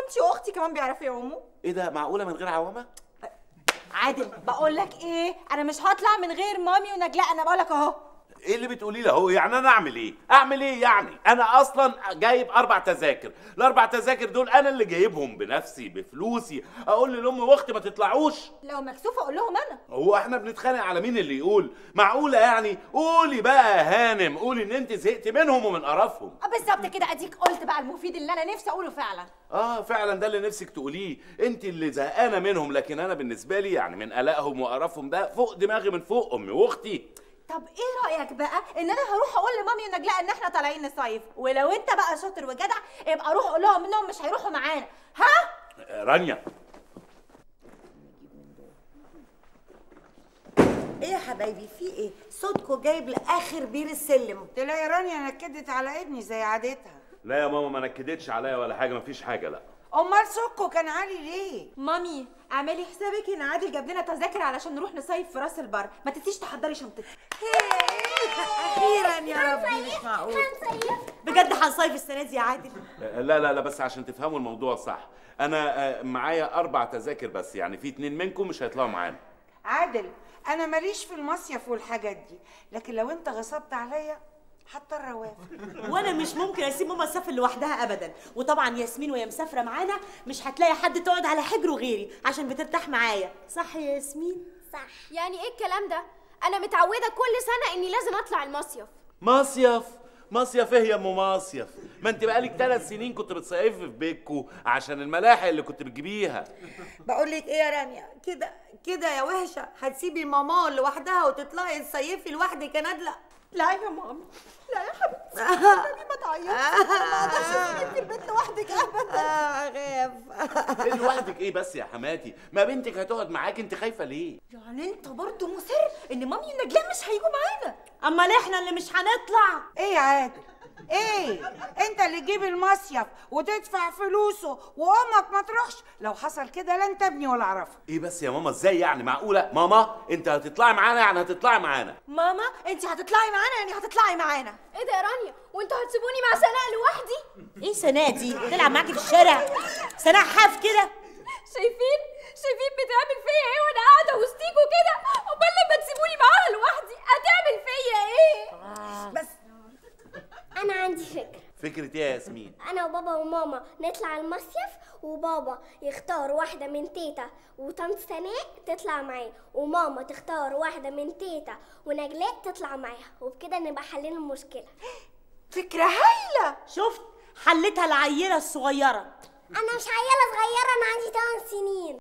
مامتي واختي كمان بيعرفوا يعوموا؟ إيه ده معقولة من غير عوامة؟ عادل بقول لك إيه أنا مش هطلع من غير مامي ونجلاء أنا بقول لك اهو. إيه اللي بتقولي له هو يعني أنا أعمل إيه؟ أعمل إيه يعني؟ أنا أصلا جايب أربع تذاكر. الأربع تذاكر دول أنا اللي جايبهم بنفسي بفلوسي. أقول لامي وأختي ما تطلعوش. لو مكسوفة أقول لهم أنا. هو إحنا بنتخانق على مين اللي يقول؟ معقولة يعني؟ قولي بقى يا هانم قولي إن أنت زهقت منهم ومن قرفهم. آه بالظبط كده. أديك قلت بقى المفيد اللي أنا نفسي أقوله فعلا. آه فعلا ده اللي نفسك تقوليه. أنت اللي زهقانة منهم لكن أنا بالنسبة لي يعني من قلقهم وقرفهم ده فوق دماغي من فوق أمي وأختي. طب إيه رأيك بقى ان أنا هروح أقول لمامي ونجلاء ان إحنا طالعين نصيف؟ ولو انت بقى شاطر وجدع ابقى روح قول لهم انهم مش هيروحوا معانا. ها؟ رانيا. إيه يا حبايبي؟ في إيه؟ صوتكوا جايب لآخر بير السلم. تلاقي رانيا نكدت على ابني زي عادتها. لا يا ماما ما نكدتش عليا ولا حاجة مفيش حاجة لا. أمال صوتكوا كان عالي ليه؟ مامي أعملي حسابك إن عادل جاب لنا تذاكر علشان نروح نصيف في راس البر. ما تنسيش تحضري شنطتك. أخيرا يا ربي مش معقول. بجد هنصيف السنة دي يا عادل؟ لا لا لا بس عشان تفهموا الموضوع صح. أنا آه، معايا أربع تذاكر بس يعني في اتنين منكم مش هيطلعوا معانا. عادل أنا ماليش في المصيف والحاجات دي. لكن لو أنت غصبت عليا هضطر اوافق وأنا مش ممكن اسيب ماما تسافر لوحدها ابدا. وطبعا ياسمين وهي مسافره معانا مش هتلاقي حد تقعد على حجره غيري عشان بترتاح معايا. صح يا ياسمين؟ صح. يعني إيه الكلام ده؟ أنا متعودة كل سنة اني لازم اطلع المصيف. مصيف؟ مصيف إيه يا ام مصيف؟ ما انت بقالك ثلاث سنين كنت بتصيفي في بيتكو عشان الملاحق اللي كنت بتجيبيها. بقول لك إيه يا رانيا كده كده يا وحشة. هتسيبي ماما لوحدها وتطلعي تصيفي لوحدك يا نادلة؟ لا يا مامي لا يا حبيبتي النبي ما تعيطش أنا ما أقدرش اسيبك في البيت لوحدك ابدا. اخاف إيه لوحدك إيه بس يا حماتي؟ ما بنتك هتقعد معاك أنت خايفة ليه؟ يعني أنت برضه مصر إن مامي ونجلاء مش هيجوا معانا. أمال إحنا اللي مش هنطلع؟ إيه يا عادل؟ إيه أنت اللي تجيب المصيف وتدفع فلوسه وأمك ما تروحش. لو حصل كده لا أنت ابني ولا اعرفك إيه بس يا ماما إزاي يعني؟ معقولة؟ ماما أنت هتطلعي معانا يعني هتطلعي معانا. ماما أنت هتطلعي معانا يعني هتطلعي معانا. إيه ده يا رانيا؟ وأنتوا هتسيبوني مع سناء لوحدي؟ إيه سناء دي؟ تلعب معاكي في الشارع؟ سناء حاف كده. شايفين؟ شايفين بتعمل فيا إيه وأنا قاعدة وسطيكوا كده؟ أمال لما تسيبوني معاها لوحدي هتعمل فيا إيه؟ بس أنا عندي فكرة. فكرة إيه يا ياسمين؟ أنا وبابا وماما نطلع المصيف وبابا يختار واحدة من تيتا وطنط سناء تطلع معاه وماما تختار واحدة من تيتا ونجلاء تطلع معاها وبكده نبقى حلينا المشكلة. فكرة هايلة. شفت؟ حلتها العيلة الصغيرة. أنا مش عيلة صغيرة أنا عندي 8 سنين.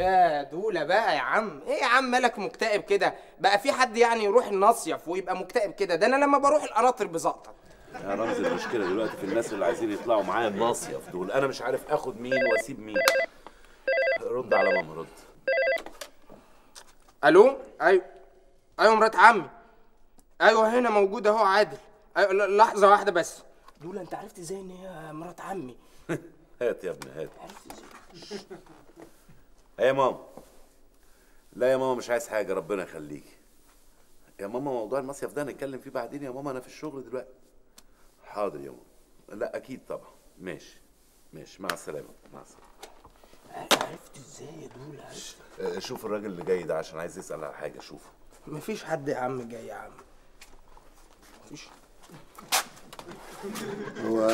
يا دولة بقى يا عم. إيه يا عم مالك مكتئب كده؟ بقى في حد يعني يروح النصيف ويبقى مكتئب كده؟ ده أنا لما بروح القناطر بزقطط. يا رمز المشكلة دلوقتي في الناس اللي عايزين يطلعوا معايا المصيف دول. أنا مش عارف آخد مين وأسيب مين. رد على ماما رد. ألو؟ أيوه أيوه مرات عمي. أيوه هنا موجوده أهو عادل. أيوة لحظة واحدة بس. دولة أنت عرفت إزاي إن هي مرات عمي؟ هات يا ابني هات. إيه يا ماما. لا يا ماما مش عايز حاجة ربنا يخليكي يا ماما موضوع المصيف ده نتكلم فيه بعدين يا ماما أنا في الشغل دلوقتي. حاضر يا ماما. لا أكيد طبعا. ماشي ماشي. مع السلامة مع السلامة. عرفت إزاي يا دولة آه، شوف الراجل اللي جاي ده عشان عايز يسأل على حاجة شوفه مفيش حد يا عم جاي يا عم. مفيش. هو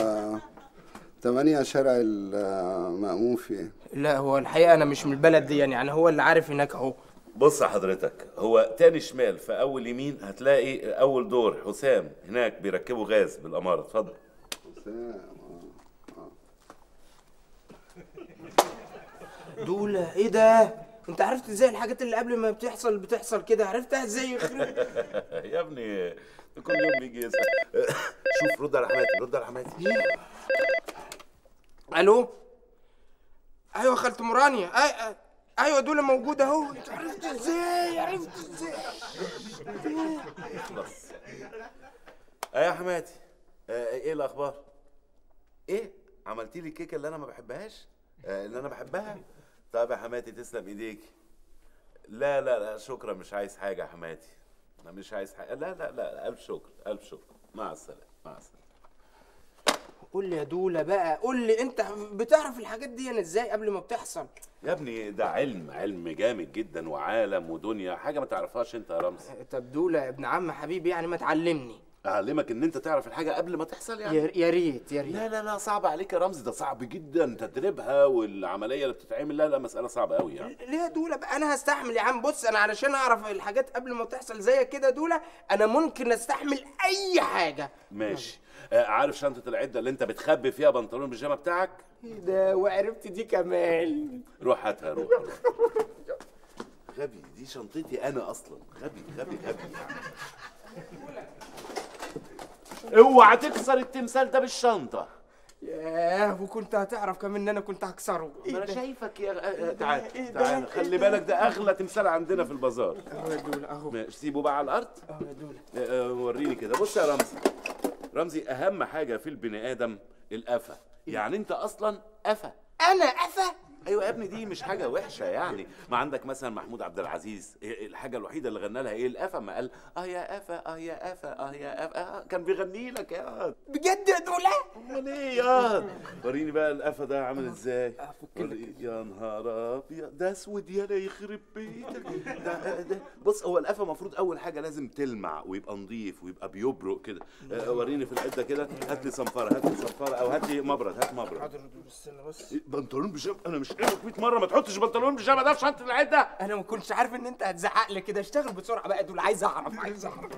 تمانية شارع المأمون فيه. لا هو الحقيقة أنا مش من البلد دي يعني هو اللي عارف هناك أهو. بص يا حضرتك هو تاني شمال في أول يمين هتلاقي أول دور حسام هناك بيركبوا غاز بالاماره اتفضل. دولة إيه ده؟ أنت عرفت إزاي الحاجات اللي قبل ما بتحصل بتحصل كده؟ عرفتها إزاي؟ يا ابني كل يوم بيجي يسأل. شوف رد على حماتي رد على حماتي. ألو؟ أيوه خالة مرانيا. أي... أيوه دول موجوده اهو. عرفت إزاي؟ عرفت إزاي؟ خلاص إيه يا حماتي؟ آه، إيه الاخبار؟ إيه؟ عملتي لي الكيكة اللي أنا ما بحبهاش؟ آه، اللي أنا بحبها؟ طب يا حماتي تسلم ايديكي. لا لا لا شكرا. مش عايز حاجة يا حماتي. أنا مش عايز حاجة. لا لا لا ألف شكر ألف شكر. مع السلامة مع السلامة. قول لي يا دولة بقى قول لي أنت بتعرف الحاجات دي أنا إزاي قبل ما بتحصل؟ يا ابني ده علم علم جامد جدا وعالم ودنيا حاجة ما تعرفهاش أنت يا رمزي. طب دولة يا ابن عم حبيبي يعني ما تعلمني. أعلمك إن أنت تعرف الحاجة قبل ما تحصل يعني. يا ريت يا ريت. لا لا لا صعب عليك يا رمزي. ده صعب جدا. تدريبها والعملية اللي بتتعمل لا لا مسألة صعبة قوي يعني. ليه يا دولة بقى. أنا هستحمل يا عم. بص أنا علشان أعرف الحاجات قبل ما تحصل زيك كده دولة أنا ممكن أستحمل أي حاجة. ماشي. آه عارف شنطة العدة اللي أنت بتخبي فيها بنطلون البيجامة بتاعك؟ إيه ده وعرفت دي كمان. روح هاتها روح. غبي دي شنطتي أنا أصلا. غبي غبي غبي. اوعى تكسر التمثال ده بالشنطة. ياه وكنت هتعرف كمان إن أنا كنت هكسره. ما أنا؟ شايفك يا آه، آه، تعال إيه؟ تعال خلي بالك ده أغلى تمثال عندنا في البازار. أهو يا دولة أهو. ماشي سيبه بقى على الأرض. أهو يا دولة. آه، آه، وريني كده. بص يا رمزي. رمزي أهم حاجة في البني آدم القفا يعني أنت أصلا قفا أنا قفا أيوه يا ابني دي مش حاجة وحشة يعني. ما عندك مثلا محمود عبد العزيز إيه الحاجة الوحيدة اللي غنى لها إيه؟ القفا ما قال آه يا قفا آه يا قفا آه يا قفا آه كان بيغني لك يا بجد يا دوله أمال إيه يا وريني بقى القفا ده عامل إزاي. يا نهار أبيض ده أسود يالا يخرب بيتك. ده, ده بص هو القفا المفروض أول حاجة لازم تلمع ويبقى نظيف ويبقى بيبرق كده. آه، وريني في العدة كده. هات لي صنفرة هات لي صنفرة أو هات لي مبرد هات مبرد. حاضر يا بس. إيه، بنطلون بيجامة. أنا مش لك 100 مرة ما تحطش بنطلون بيجامة ده في شنطة العده أنا ما كنتش عارف إن أنت هتزعق لي كده. اشتغل بسرعة بقى دول عايز أعرف عايز أعرف.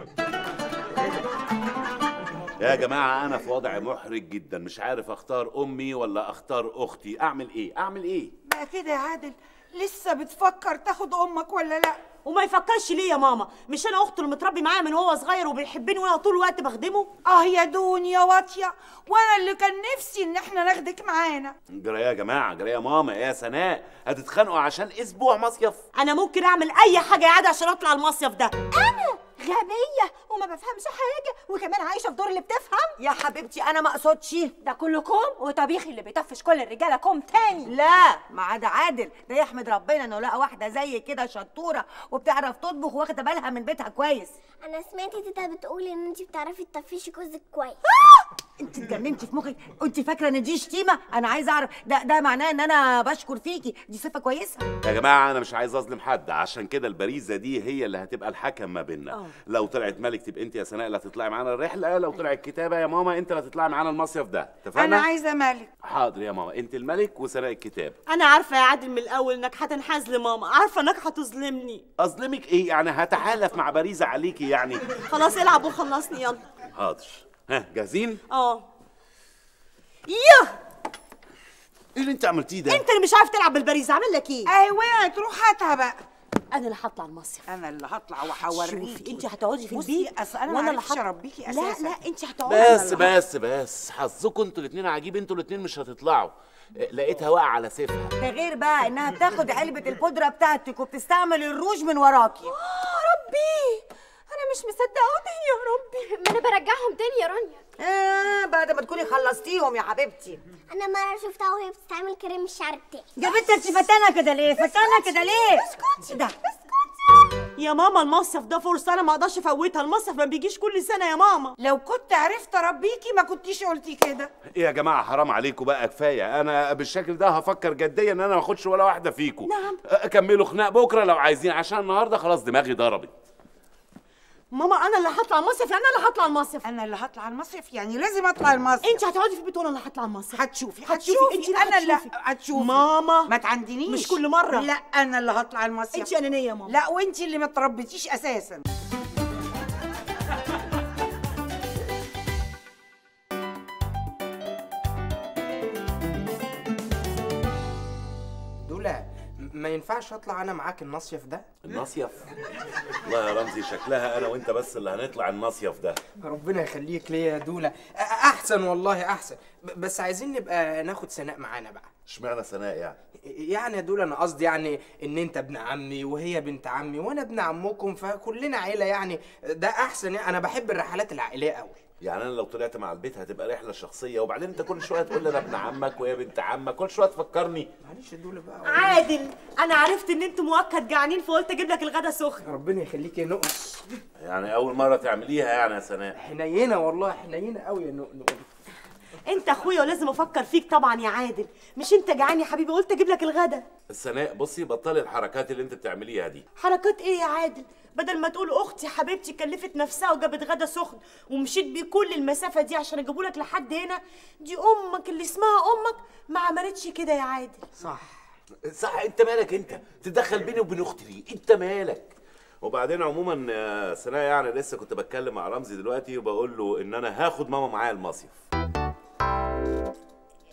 يا جماعة أنا في وضع محرج جدا. مش عارف أختار أمي ولا أختار أختي. أعمل إيه؟ أعمل إيه؟ بقى كده يا عادل. لسه بتفكر تاخد أمك ولا لأ؟ وما يفكرش ليه يا ماما. مش أنا أخته اللي متربي معايا من هو صغير وبيحبني وأنا طول الوقت بخدمه؟ آه يا دنيا واطية. وأنا اللي كان نفسي إن إحنا ناخدك معانا. جرى يا جماعة جرى يا ماما يا سناء. هتتخانقوا عشان أسبوع مصيف. أنا ممكن أعمل أي حاجة يا عادة عشان أطلع المصيف ده. أنا؟ غبية وما بفهمش حاجة وكمان عايشة في دور اللي بتفهم. يا حبيبتي أنا ما أقصدش. ده كله كوم؟ وطبيخي اللي بيطفش كل الرجالة كوم تاني. لا ما عدا عادل. ده يحمد ربنا إنه لقى واحدة زي كده شطورة وبتعرف تطبخ واخدة بالها من بيتها كويس. أنا سمعت تيتا بتقول إن أنت بتعرفي تطفشي جوزك كويس. أنت اتجننتي في مخك. أنت فاكرة إن دي شتيمة؟ أنا عايزة أعرف. ده ده معناه إن أنا بشكر فيكي. دي صفة كويسة. يا جماعة أنا مش عايز أظلم حد. عشان كده البريزة دي هي اللي هتبقى الحكم ما بيننا. لو طلعت ملك تبقى أنت يا سناء اللي هتطلعي معانا الرحلة. لو طلعت كتابة يا ماما أنت اللي هتطلعي معانا المصيف ده. اتفقنا؟ أنا عايزة ملك. حاضر يا ماما. أنت الملك وسناء الكتاب. أنا عارفة يا عادل من الأول إنك هتنحاز لماما. عارفة إنك هتظلمني. أظلمك إيه؟ يعني هتحالف مع بريزة عليكي يعني. خلاص العب وخلصني يلا. حاضر. ها جاهزين؟ آه. ياه إيه اللي انت عملتيه ده؟ انت اللي مش عارف تلعب بالبريز عامل لك إيه؟ اهي وقعت روح هاتها بقى. أنا اللي هطلع المصيف. أنا اللي هطلع وهوريكي. شوفي انت هتقعدي في البيت؟ أصل أنا وأنا اللي هط- أربيكي لا. لا انت هتقعدي. بس بس بس. حظكم أنتوا الاتنين عجيب أنتوا الاتنين مش هتطلعوا. آه، لقيتها واقعة على سيفها. ده غير بقى إنها بتاخد علبة البودرة بتاعتك وبتستعمل الروج من وراكي. ربي! أنا مش مصدقه يا ربي. ما أنا برجعهم تاني يا رانيا آه بعد ما تكوني خلصتيهم يا حبيبتي. أنا مرة شفتها وهي بتستعمل كريم الشعر بتاعي يا بنت انت فتانة كده ليه؟ فتانة كده ليه؟ اسكتي ده. يا ماما المصيف ده فرصة أنا ما أقدرش أفوتها. المصيف ما بيجيش كل سنة يا ماما. لو كنت عرفت اربيكي ما كنتيش قلتي كده. إيه يا جماعة حرام عليكم بقى كفاية. أنا بالشكل ده هفكر جديا إن أنا ما أخدش ولا واحدة فيكم. نعم. أكملوا خناق بكرة لو عايزين عشان النهارده خلاص دماغي ضربت. ماما أنا اللي هطلع المصيف يعني أنا اللي هطلع المصيف. أنا اللي هطلع المصيف يعني لازم أطلع المصيف. أنت هتقعدي في البيت وأنا اللي هطلع المصيف. هتشوفي هتشوفي، أنت اللي أنا اللي هتشوفي. ماما ما تعندنيش. مش كل مرة. لا أنا اللي هطلع المصيف. أنت أنانية يا ماما. لا وأنت اللي ما تربيتيش أساسا. ما ينفعش اطلع أنا معاك المصيف ده. المصيف والله يا رمزي شكلها أنا وانت بس اللي هنطلع المصيف ده. ربنا يخليك ليا يا دولا أ- أحسن والله أحسن. بس عايزين نبقى ناخد سناء معانا بقى. اشمعنى سناء يعني؟ يعني يا دولا أنا قصدي يعني إن أنت ابن عمي وهي بنت عمي وأنا ابن عمكم فكلنا عيلة يعني. ده أحسن يعني. أنا بحب الرحلات العائلية قوي يعني أنا لو طلعت مع البيت هتبقى رحلة شخصية وبعدين أنت كل شوية تقول لي أنا ابن عمك وهي بنت عمك كل شوية تفكرني. معلش يا دولا بقى. عادل أنا عرفت إن أنتوا مؤكد جعانين فقلت أجيب لك الغدا سخن. ربنا يخليك يا نقص يعني أول مرة تعمليها يعني يا سناء حنينة والله حنينة قوي يا نقنق انت اخويا ولازم أفكر فيك طبعا يا عادل. مش انت جعان يا حبيبي؟ قلت أجيب لك الغدا. سناء بصي بطلي الحركات اللي انت بتعمليها دي. حركات إيه يا عادل؟ بدل ما تقول أختي حبيبتي كلفت نفسها وجابت غدا سخن ومشيت بيه كل المسافة دي عشان اجيبه لك لحد هنا دي أمك اللي اسمها أمك ما عملتش كده يا عادل. صح. صح انت مالك انت؟ تتدخل بيني وبين أختي ليه انت مالك؟ وبعدين عموما سناء يعني لسه كنت بتكلم مع رمزي دلوقتي وبقول له إن أنا هاخد ماما معايا المصيف.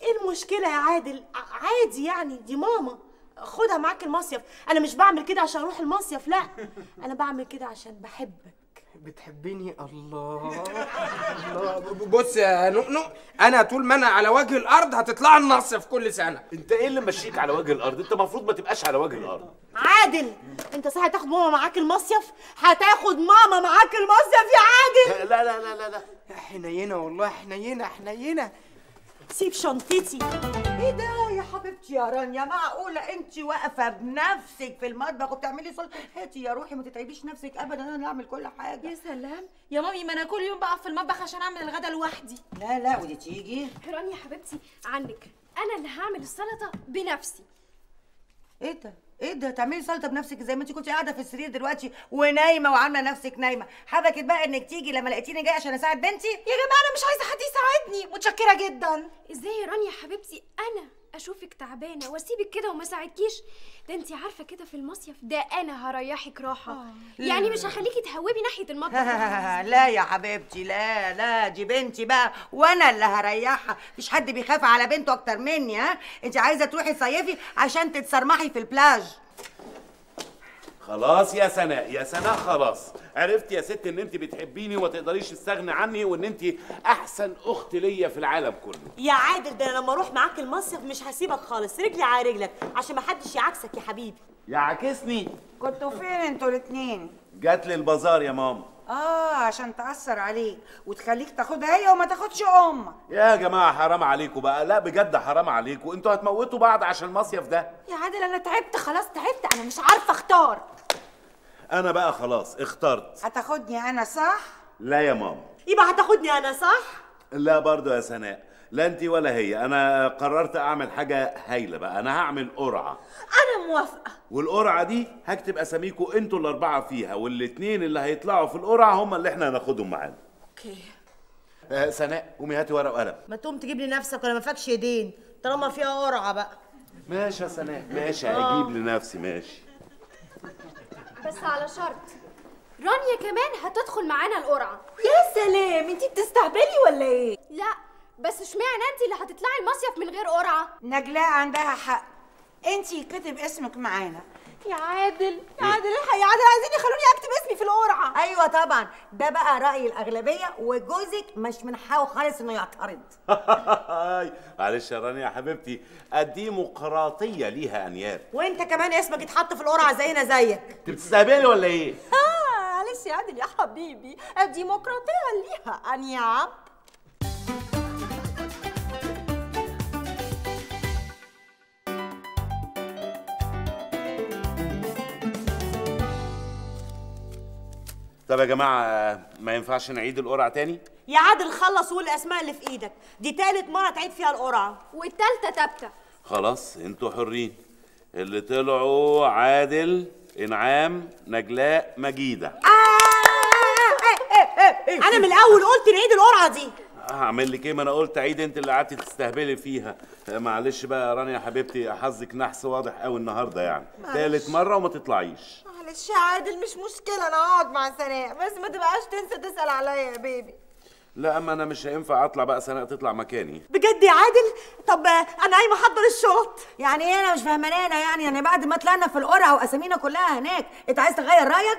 إيه المشكلة يا عادل؟ عادي يعني دي ماما. خدها معاك المصيف. أنا مش بعمل كده عشان أروح المصيف لا. أنا بعمل كده عشان بحبك. بتحبني الله. الله. بص يا نقنق أنا طول ما أنا على وجه الأرض هتطلع النصف كل سنة. أنت إيه اللي مشيك على وجه الأرض؟ أنت المفروض ما تبقاش على وجه الأرض. عادل أنت صح هتاخد ماما معاك المصيف؟ هتاخد ماما معاك المصيف يا عادل؟ لا لا لا لا لا. حنينه والله حنينه حنينه سيب شنطتي. إيه ده يا حبيبتي يا رانيا؟ معقولة؟ أنت واقفة بنفسك في المطبخ وبتعملي صوت هاتي يا روحي ما تتعبيش نفسك ابدا أنا اللي اعمل كل حاجة. يا سلام. يا مامي ما أنا كل يوم بقف في المطبخ عشان أعمل الغدا لوحدي. لا لا ودي تيجي. رانيا يا حبيبتي عنك أنا اللي هعمل السلطة بنفسي. إيه ده؟ إيه ده؟ تعملي سلطة بنفسك زي ما انت كنت قاعدة في السرير دلوقتي ونايمة وعاملة نفسك نايمة. حبكت بقى انك تيجي لما لقيتيني جاية عشان اساعد بنتي؟ يا جماعة أنا مش عايزة حد يساعدني. متشكرة جدا. إزاي يا رانيا حبيبتي؟ أنا أشوفك تعبانة وأسيبك كده وما ساعدكيش. ده انت عارفة كده في المصيف ده أنا هريحك راحة. يعني مش هخليكي تهوبي ناحية المطبخ. لا يا حبيبتي لا لا دي بنتي بقى وأنا اللي هريحها. مفيش حد بيخاف على بنته أكتر مني ها؟ انت عايزة تروحي تصيفي عشان تتسرمحي في البلاج. خلاص يا سناء يا سناء خلاص. عرفت يا ست إن أنت بتحبيني وما تقدريش تستغني عني وإن أنت أحسن أخت ليا في العالم كله. يا عادل ده أنا لما أروح معاك المصيف مش هسيبك خالص. رجلي على رجلك عشان ما حدش يعكسك يا حبيبي. يعكسني كنتوا فين أنتوا الاتنين؟ جات لي البازار يا ماما. آه عشان تأثر عليك وتخليك تاخدها هي وما تاخدش أمك يا جماعة حرام عليكم بقى. لا بجد حرام عليكم أنتوا هتموتوا بعض عشان المصيف ده. يا عادل أنا تعبت خلاص تعبت. أنا مش عارفة أختار. أنا بقى خلاص اخترت. هتاخدني أنا صح؟ لا يا ماما. يبقى هتاخدني أنا صح؟ لا برضو يا سناء. لا انت ولا هي. أنا قررت أعمل حاجة هايلة بقى. أنا هعمل قرعة. أنا موافقة. والقرعة دي هكتب اساميكم أنتوا الأربعة فيها والاتنين اللي هيطلعوا في القرعة هم اللي إحنا هناخدهم معانا. أوكي. آه سناء قومي هاتي ورقة وقلم. ما تقوم تجيب لي نفسك ولا ما فاكش ايدين طالما فيها قرعة بقى. ماشي يا سناء. ماشي. هجيب لنفسي. ماشي. بس على شرط. رانيا كمان هتدخل معانا القرعة. يا سلام انتي بتستهبلي ولا إيه؟ لا بس اشمعنى انت اللي هتطلعي المصيف من غير قرعة؟ نجلاء عندها حق. انتي كتب اسمك معانا. يا عادل يا عادل الحق يا عادل عايزين يخلوني أكتب اسمي في القرعة. أيوه طبعا. ده بقى رأي الأغلبية وجوزك مش من حقه خالص إنه يعترض. معلش يا رانيا يا حبيبتي الديمقراطية ليها أنياب. وأنت كمان اسمك اتحط في القرعة زينا زيك. أنت بتستهبلي ولا إيه؟ آه معلش يا عادل يا حبيبي الديمقراطية ليها أنياب. طب يا جماعة ما ينفعش نعيد القرعة تاني؟ يا عادل خلص وقول الاسماء اللي في إيدك. دي تالت مرة تعيد فيها القرعة. والتالتة تابتة. خلاص أنتوا حرين. اللي طلعوا عادل إنعام نجلاء مجيدة. أنا من الأول قلت نعيد القرعة دي. هعمل لك إيه؟ ما أنا قلت عيد أنت اللي قعدتي تستهبلي فيها. معلش بقى يا رانيا يا حبيبتي حظك نحس واضح قوي النهارده يعني. تالت مرة وما تطلعيش. معلش يا عادل مش مشكلة أنا اقعد مع سناء بس ما تبقاش تنسى تسأل عليا يا بيبي. لا أما أنا مش هينفع أطلع بقى سناء تطلع مكاني. بجد يا عادل؟ طب آه، أنا قايمة أحضر الشنط يعني إيه؟ أنا مش فاهمانة يعني يعني بعد ما طلعنا في القرعة وأسامينا كلها هناك أنت عايز تغير رأيك؟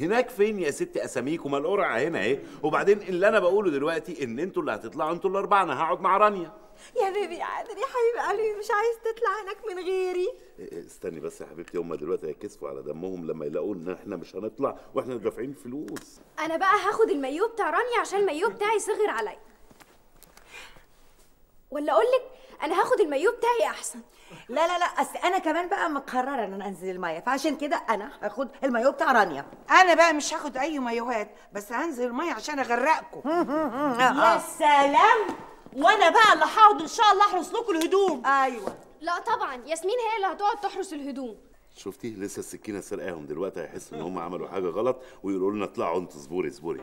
هناك فين يا ستي أساميكم؟ القرعة هنا اهي وبعدين اللي أنا بقوله دلوقتي إن أنتوا اللي هتطلعوا أنتوا الأربعة أنا هقعد مع رانيا. يا بيبي يا عادل يا حبيب قلبي مش عايز تطلع هناك من غيري. استني بس يا حبيبتي هم دلوقتي هيكسفوا على دمهم لما يلاقوا إن إحنا مش هنطلع وإحنا دافعين فلوس. أنا بقى هاخد المايو بتاع رانيا عشان المايو بتاعي صغر عليا. ولا أقول لك أنا هاخد المايو بتاعي أحسن. لا لا لا أصل أنا كمان بقى مقررة إن أنا أنزل الميه فعشان كده أنا هاخد المايو بتاع رانيا. أنا بقى مش هاخد أي مايوهات بس هنزل الميه عشان أغرقكم. يا سلام! وأنا بقى اللي هقعد إن شاء الله أحرس لكم الهدوم. أيوه. لا طبعا ياسمين هي اللي هتقعد تحرس الهدوم. شفتي لسه السكينة سرقاهم دلوقتي هيحسوا إن هم عملوا حاجة غلط ويقولوا لنا اطلعوا أنتوا اصبري اصبري.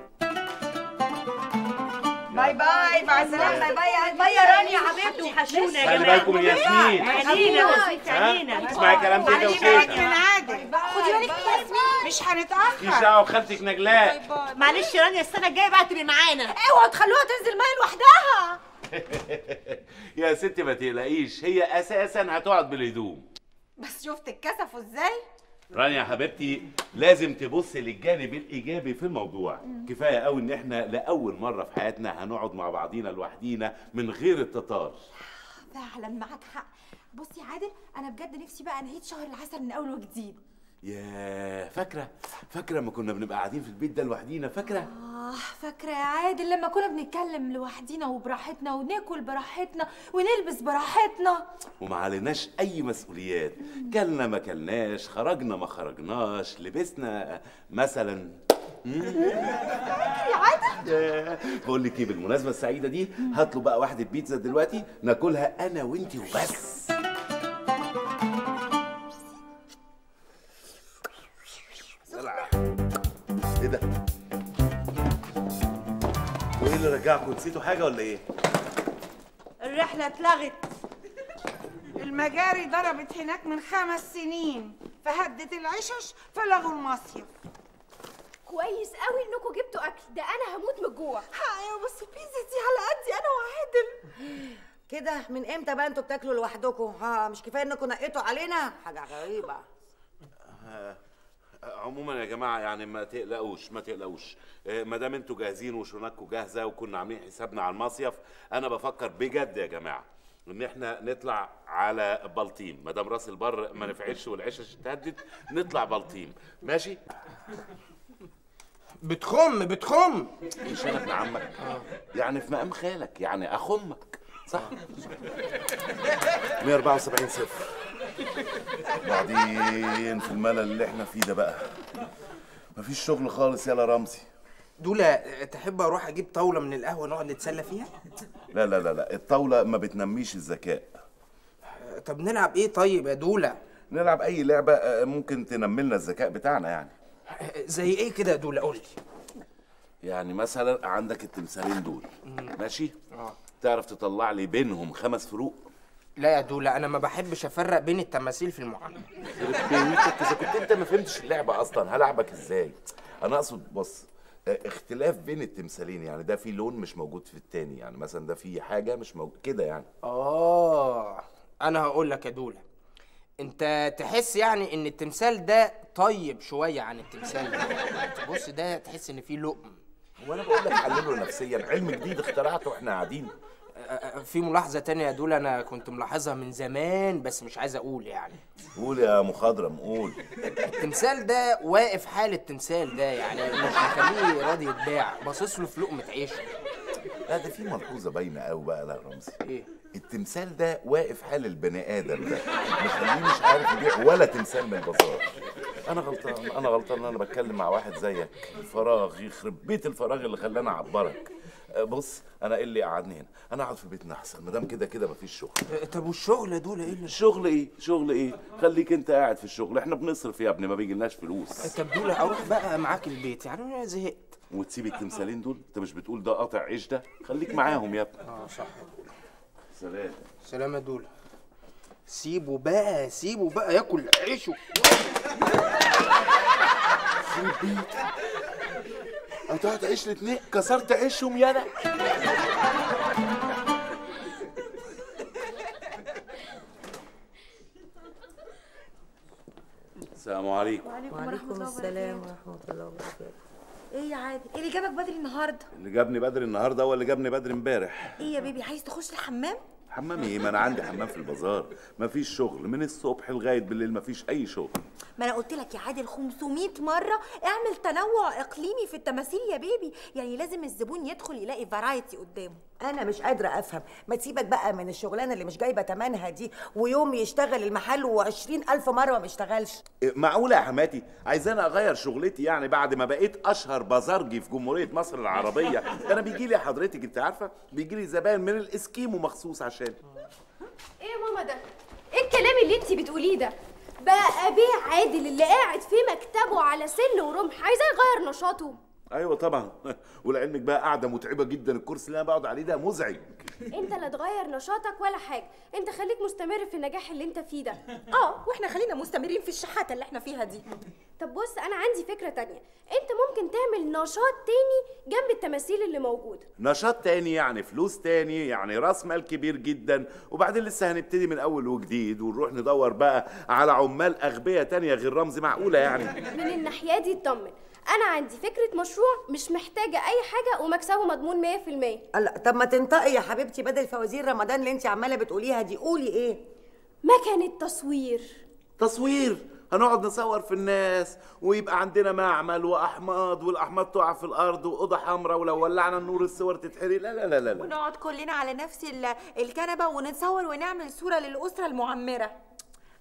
باي باي مع السلامة. باي باي باي يا رانيا حبيبتي. وحشونا خلي بالكم من ياسمين. عنينا ها؟ بس عنينا اسمعي كلام تيتا خدي بالك من وتيتا خدي بالك من ياسمين. مش مفيش هنتاخر دعوة بخالتك نجلاء. معلش رانيا السنة الجاية بقى تبقي معانا. اوعوا تخلوها تنزل ميه لوحدها. يا ستي ما تقلقيش هي أساسا هتقعد بالهدوم. بس شفت اتكسفوا إزاي؟ رانيا يا حبيبتي لازم تبصي للجانب الإيجابي في الموضوع. كفاية قوي إن إحنا لأول مرة في حياتنا هنقعد مع بعضينا لوحدينا من غير التتار. فعلا معاك حق. بص يا عادل أنا بجد نفسي بقى نهيت شهر العسل من أول وجديد. يا فاكرة؟ فاكرة لما كنا بنبقى قاعدين في البيت ده لوحدينا؟ فاكرة؟ آه فاكرة يا عادل لما كنا بنتكلم لوحدينا وبراحتنا وناكل براحتنا ونلبس براحتنا. وما عليناش أي مسؤوليات. كلنا ما كلناش خرجنا ما خرجناش لبسنا مثلا. يا عادل؟ بقول لك إيه بالمناسبة السعيدة دي هات له بقى واحدة بيتزا دلوقتي ناكلها أنا وأنتي وبس. رجعكم نسيتوا حاجة ولا إيه؟ الرحلة اتلغت. المجاري ضربت هناك من خمس سنين فهدت العشش فلغوا المصيف. كويس قوي انكم جبتوا أكل. ده أنا هموت من الجوع. أيوه بس البيتزا دي على قدي أنا وعادل. كده من إمتى بقى إنتوا بتاكلوا لوحدكم ها مش كفاية انكم نقيتوا علينا؟ حاجة غريبة. عموما يا جماعة يعني ما تقلقوش ما تقلقوش. ما دام أنتوا جاهزين وشنطكم جاهزة وكنا عاملين حسابنا على المصيف أنا بفكر بجد يا جماعة إن إحنا نطلع على بلطيم. ما دام راس البر ما نفعتش والعشش اتهدت نطلع بلطيم. ماشي؟ بتخم بتخم. مش أنا ابن عمك؟ يعني في مقام خالك يعني أخمك صح؟ 174 صفر. بعدين في الملل اللي إحنا فيه ده بقى. مفيش شغل خالص يلا رمزي. دولة تحب أروح أجيب طاولة من القهوة نقعد نتسلى فيها؟ لا لا لا لا الطاولة ما بتنميش الذكاء. طب نلعب إيه طيب يا دولة نلعب أي لعبة آه، ممكن تنمي لنا الذكاء بتاعنا يعني. زي إيه كده يا دولة قول لي. يعني مثلا عندك التمثالين دول. ماشي؟ آه. تعرف تطلع لي بينهم خمس فروق؟ لا يا دولة أنا ما بحبش أفرق بين التماثيل في المعاملة. بيتك اذا كنت إنت ما فهمتش اللعبة أصلا هلعبك إزاي؟ أنا أقصد بص آه، اختلاف بين التمثالين يعني ده في لون مش موجود في التاني يعني مثلا ده في حاجة مش موجود كده يعني. آه أنا هقول لك يا دولة. أنت تحس يعني إن التمثال ده طيب شوية عن التمثال ده؟ بص ده تحس إن فيه لقم. وأنا بقول لك حلله نفسيا علم جديد اخترعته وإحنا قاعدين. في ملاحظة تانية يا دولة أنا كنت ملاحظها من زمان بس مش عايز أقول يعني. قول يا مخضرم قول. التمثال ده واقف حال التمثال ده يعني مش مخليه راضي يتباع. باصص له في لقمة عيشه لا ده في ملحوظة باينة قوي بقى لا يا رمزي. إيه؟ التمثال ده واقف حال البني آدم ده. مخليه مش عارف يبيع ولا تمثال من البازار. أنا غلطان أنا غلطان إن أنا بتكلم مع واحد زيك. فراغ يخرب بيت الفراغ اللي خلاني أعبرك. بص أنا إيه اللي قعدني هنا؟ أنا أقعد في بيتنا أحسن ما دام كده كده مفيش شغل. طب والشغل يا دولة إيه شغل إيه؟ شغل إيه؟ خليك أنت قاعد في الشغل إحنا بنصرف يا ابني ما بيجيلناش فلوس. طب دولة أروح بقى معاك البيت يعني أنا زهقت. وتسيب التمثالين دول؟ أنت مش بتقول ده قاطع عيش ده؟ خليك معاهم يا ابني. آه صح. سلام. سلام يا دولة سيبه بقى سيبه بقى ياكل عيشه. هتقعد تعيش الاتنين كسرت عيشهم يالا السلام عليكم. وعليكم السلام ورحمة الله وبركاته. إيه يا عادل؟ إيه اللي جابك بدري النهارده؟ اللي جابني بدري النهارده هو اللي جابني بدري امبارح. إيه يا بيبي عايز تخش الحمام؟ حمام إيه ما أنا عندي حمام في البازار. مفيش شغل. من الصبح لغاية بالليل مفيش أي شغل. ما أنا قلت لك يا عادل 500 مرة اعمل تنوع إقليمي في التماثيل يا بيبي. يعني لازم الزبون يدخل يلاقي فرايتي قدامه. أنا مش قادرة أفهم. ما تسيبك بقى من الشغلانة اللي مش جايبة تمنها دي ويوم يشتغل المحل وعشرين ألف مرة ما يشتغلش. إيه، معقولة يا حماتي؟ عايزاني أغير شغلتي يعني بعد ما بقيت أشهر بازارجي في جمهورية مصر العربية؟ ده أنا بيجي لي حضرتك أنت عارفة؟ بيجي لي زباين من الإسكيمو مخصوص عشان. إيه يا ماما ده؟ إيه الكلام اللي أنتي بتقوليه ده؟ بقى بيه عادل اللي قاعد في مكتبه على سن ورمح عايزاه يغير نشاطه. أيوه طبعا. ولعلمك بقى قاعدة متعبة جدا الكرسي اللي أنا بقعد عليه ده مزعج. أنت لا تغير نشاطك ولا حاجة. أنت خليك مستمر في النجاح اللي أنت فيه ده. آه وإحنا خلينا مستمرين في الشحاتة اللي إحنا فيها دي. طب بص أنا عندي فكرة تانية. أنت ممكن تعمل نشاط تاني جنب التماثيل اللي موجوده نشاط تاني يعني فلوس تاني يعني رأس مال كبير جدا. وبعدين لسه هنبتدي من أول وجديد ونروح ندور بقى على عمال أغبياء تانية غير رمزي معقولة يعني. من الناحية دي اطمن أنا عندي فكرة مشروع مش محتاجة اي حاجة ومكسبه مضمون 100% لا طب ما تنطقي يا حبيبتي بدل فوازير رمضان اللي انت عمالة بتقوليها دي. قولي إيه؟ مكنه تصوير تصوير؟ هنقعد نصور في الناس ويبقى عندنا معمل وأحماض والأحماض تقع في الأرض وأوضة حمراء ولو ولعنا النور الصور تتحرق. لا لا لا لا, لا. ونقعد كلنا على نفس ال- الكنبة ونتصور ونعمل صورة للأسرة المعمرة.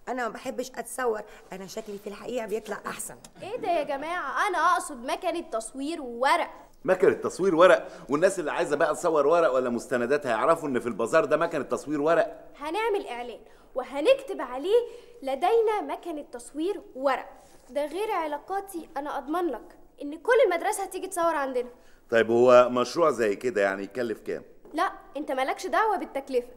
أنا ما بحبش أتصور. أنا شكلي في الحقيقة بيطلع أحسن. إيه ده يا جماعة؟ أنا أقصد مكنه تصوير وورق مكنة تصوير ورق؟ والناس اللي عايزة بقى تصور ورق ولا مستندات هيعرفوا إن في البازار ده مكنة تصوير ورق؟ هنعمل إعلان وهنكتب عليه لدينا مكنه تصوير ورق. ده غير علاقاتي أنا أضمن لك إن كل المدرسة هتيجي تصور عندنا. طيب هو مشروع زي كده يعني يكلف كام؟ لا أنت مالكش دعوة بالتكلفة.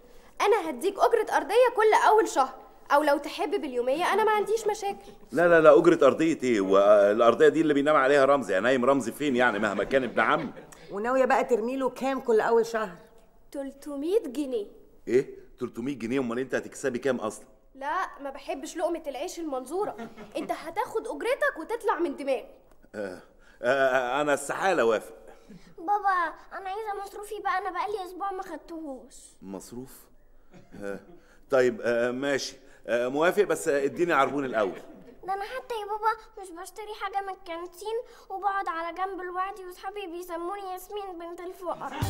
أنا هديك أجرة أرضية كل أول شهر. أو لو تحب باليومية أنا ما عنديش مشاكل. لا لا لا أجرة أرضية إيه؟ والأرضية دي اللي بينام عليها رمزي يعني نايم رمزي فين يعني؟ مهما كان ابن عمي. وناوية بقى ترمي له كام كل أول شهر؟ 300 جنيه. إيه؟ 300 جنيه؟ أمال أنت هتكسبي كام أصلا؟ لا ما بحبش لقمة العيش المنظورة. أنت هتاخد أجرتك وتطلع من دماغي. آه آه أنا استحالة وافق بابا أنا عايزة مصروفي بقى. أنا بقالي أسبوع ما خدتهوش. مصروف؟ آه طيب آه ماشي. آه موافق بس اديني عربون الأول. ده أنا حتى يا بابا مش بشتري حاجة من الكانتين وبقعد على جنب لوحدي واصحابي بيسموني ياسمين بنت الفقر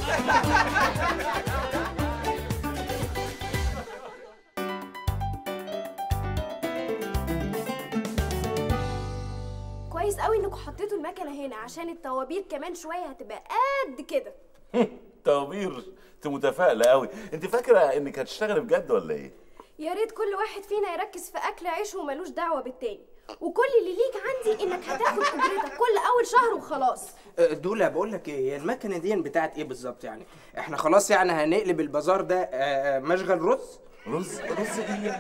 كويس قوي إنكم حطيتوا المكنه هنا عشان الطوابير كمان شوية هتبقى قد كده. طوابير أنت متفائلة قوي أنت فاكرة إنك هتشتغلي بجد ولا إيه؟ يا ريت كل واحد فينا يركز في أكل عيشه وملوش دعوة بالتاني. وكل اللي ليك عندي إنك هتاخد اجرتك كل أول شهر وخلاص. أه، دولة بقول لك إيه المكنة دي بتاعت إيه بالظبط يعني؟ إحنا خلاص يعني هنقلب البازار ده أه، أه، مشغل رز رز رز إيه؟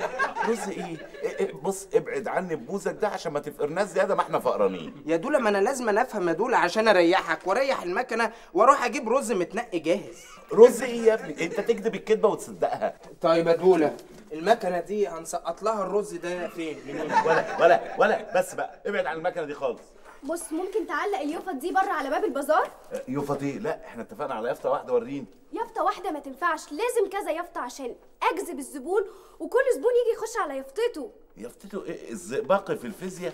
رز إيه؟ إيه- إيه، بص ابعد عني ببوزك ده عشان ما تفقرناش زيادة ما إحنا فقرانين. يا دولة ما أنا لازم أنا أفهم يا دولة عشان أريحك وأريح المكنة وأروح أجيب رز متنقي جاهز. رز إيه يا ابني؟ أنت تكذب الكذبة وتصدقها. طيب يا دولة المكنة دي هنسقط لها الرز ده فين؟ ولا ولا ولا بس بقى ابعد عن المكنة دي خالص. بص ممكن تعلق اليوفط دي بره على باب البازار؟ آه، يوفط إيه لا إحنا اتفقنا على يافطة واحدة وريني. يافطة واحدة ما تنفعش لازم كذا يافطة عشان أجذب الزبون وكل زبون يجي يخش على يافطته. يافطته إيه؟ الزئبق في الفيزياء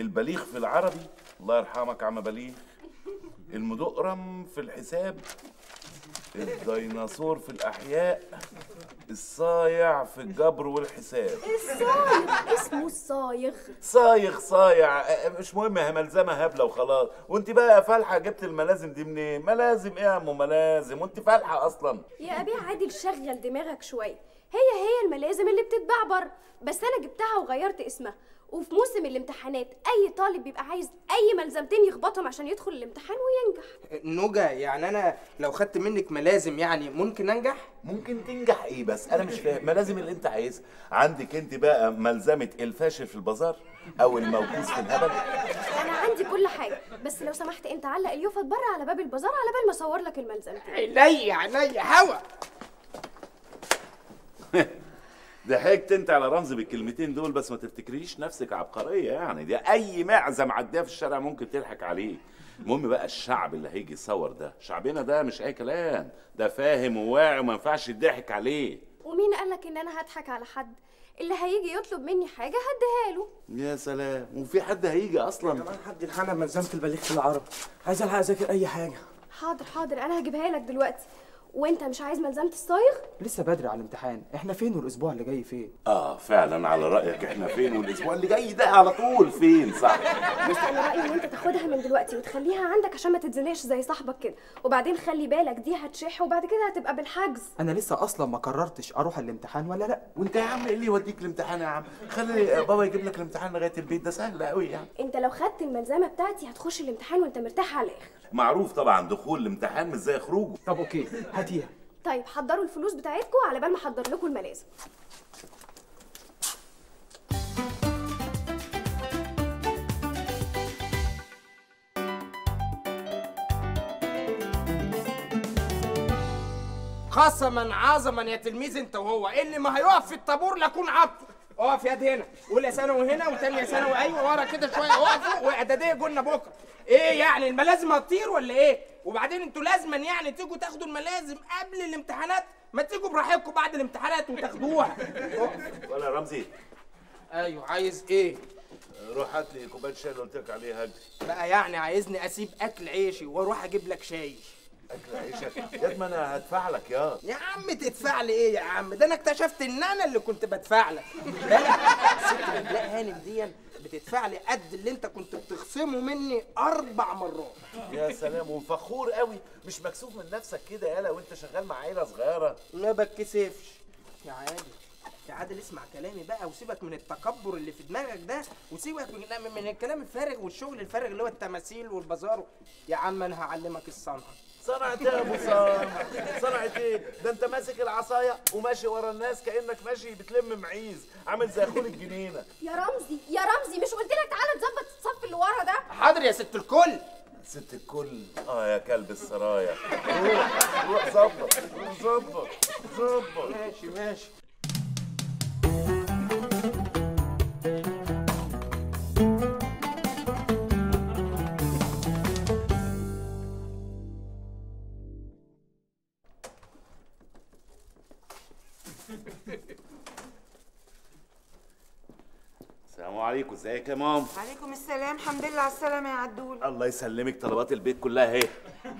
البليغ في العربي. الله يرحمك عم بليغ. المدقرم في الحساب الديناصور في الأحياء. الصايع في الجبر والحساب. الصايغ اسمه الصايغ صايغ صايع. مش مهم هي ملزمه هبلة وخلاص. وانت بقى يا فالحه جبت الملازم دي منين؟ ملازم إيه يا ام ملازم؟ وانت فالحه أصلا. يا أبي عادل شغل دماغك شوية. هي هي الملازم اللي بتتباع بره بس أنا جبتها وغيرت اسمها. وفي موسم الامتحانات أي طالب بيبقى عايز أي ملزمتين يخبطهم عشان يدخل الامتحان وينجح. نوجا يعني أنا لو خدت منك ملازم يعني ممكن أنجح؟ ممكن تنجح إيه بس؟ أنا مش فاهم. ما لازم اللي أنت عايزها عندك أنت بقى ملزمة الفاشل في البازار أو الموكوس في الهبل؟ أنا عندي كل حاجة بس لو سمحت أنت علق اليوفط بره على باب البازار على بال ما أصور لك الملزمتين. عينيا عينيا هوا! ضحكت انت على رمز بالكلمتين دول بس ما تفتكريش نفسك عبقرية يعني. دي أي معزه معديه في الشارع ممكن تضحك عليه. المهم بقى الشعب اللي هيجي يصور ده. شعبنا ده مش أي كلام. ده فاهم وواعي وما ينفعش يضحك عليه. ومين قالك إن أنا هضحك على حد؟ اللي هيجي يطلب مني حاجة هديها له. يا سلام. وفي حد هيجي أصلا؟ كمان حد يلحقنا ملزمة البليغ في العرب. عايز ألحق أذاكر أي حاجة. حاضر حاضر. أنا هجيبها لك دلوقتي. وانت مش عايز ملزمة الصايغ؟ لسه بدري على الامتحان. إحنا فين والاسبوع اللي جاي فين؟ آه فعلا على رأيك إحنا فين والاسبوع اللي جاي ده على طول فين؟ صح. بص أنا رأيي إن أنت تاخدها من دلوقتي وتخليها عندك عشان ما تتزنقش زي صاحبك كده. وبعدين خلي بالك دي هتشح وبعد كده هتبقى بالحجز. أنا لسه أصلا ما قررتش أروح الامتحان ولا لأ. وأنت يا عم إيه اللي يوديك الامتحان يا عم؟ خلي بابا يجيب لك الامتحان لغاية البيت. ده سهل قوي يعني أنت لو خدت الملزمة بتاعتي هتخش الامتحان وأنت مرتاح على الآخر. معروف طبعا دخول الامتحان مش زي خروجه. طب أوكي هاتيها. طيب حضروا الفلوس بتاعتكم على بال ما أحضر لكم الملازم قسما عظما يا تلميذ أنت وهو اللي ما هيقف في الطابور لاكون عبده اقف يد هنا اولى ثانوي هنا وثانيه ثانوي أيوه. ورا كده شوية. اقفوا واعدادية قلنا بكرة. إيه يعني الملازم هتطير ولا إيه؟ وبعدين أنتوا لازما يعني تيجوا تاخدوا الملازم قبل الامتحانات. ما تيجوا براحتكم بعد الامتحانات وتاخدوها. اقف. ولا رمزي. أيوه. عايز إيه؟ روح هات لي كوباية شاي اللي قلت لك عليها. بقى يعني عايزني اسيب اكل عيشي وأروح أجيب لك شاي. اكل عيشك يا ما أنا هدفع لك يا. يا عم تدفع لي إيه يا عم؟ ده أنا اكتشفت إن أنا اللي كنت بدفع لك. الست نجلاء هانم دي بتدفع لي قد اللي أنت كنت بتخصمه مني أربع مرات. يا سلام وفخور قوي. مش مكسوف من نفسك كده يالا وأنت شغال مع عيلة صغيرة؟ ما بتكسفش. يا عادل يا عادل اسمع كلامي بقى وسيبك من التكبر اللي في دماغك ده وسيبك من, من الكلام الفارغ والشغل الفارغ اللي هو التماثيل والبازار يا عم أنا هعلمك الصنعة. صنعت إيه يا أبو صنع صنعت إيه؟ ده أنت ماسك العصاية وماشي ورا الناس كأنك ماشي بتلم معيز. عامل زي اخول الجنينة. يا رمزي يا رمزي مش قلت لك تعالى تظبط الصف اللي ورا ده؟ حاضر يا ست الكل. ست الكل. آه يا كلب السرايا. روح روح ظبط روح ظبط ظبط. ماشي ماشي. ازيك يا مام عليكم السلام الحمد لله على السلامة يا عدول. الله يسلمك طلبات البيت كلها اهي.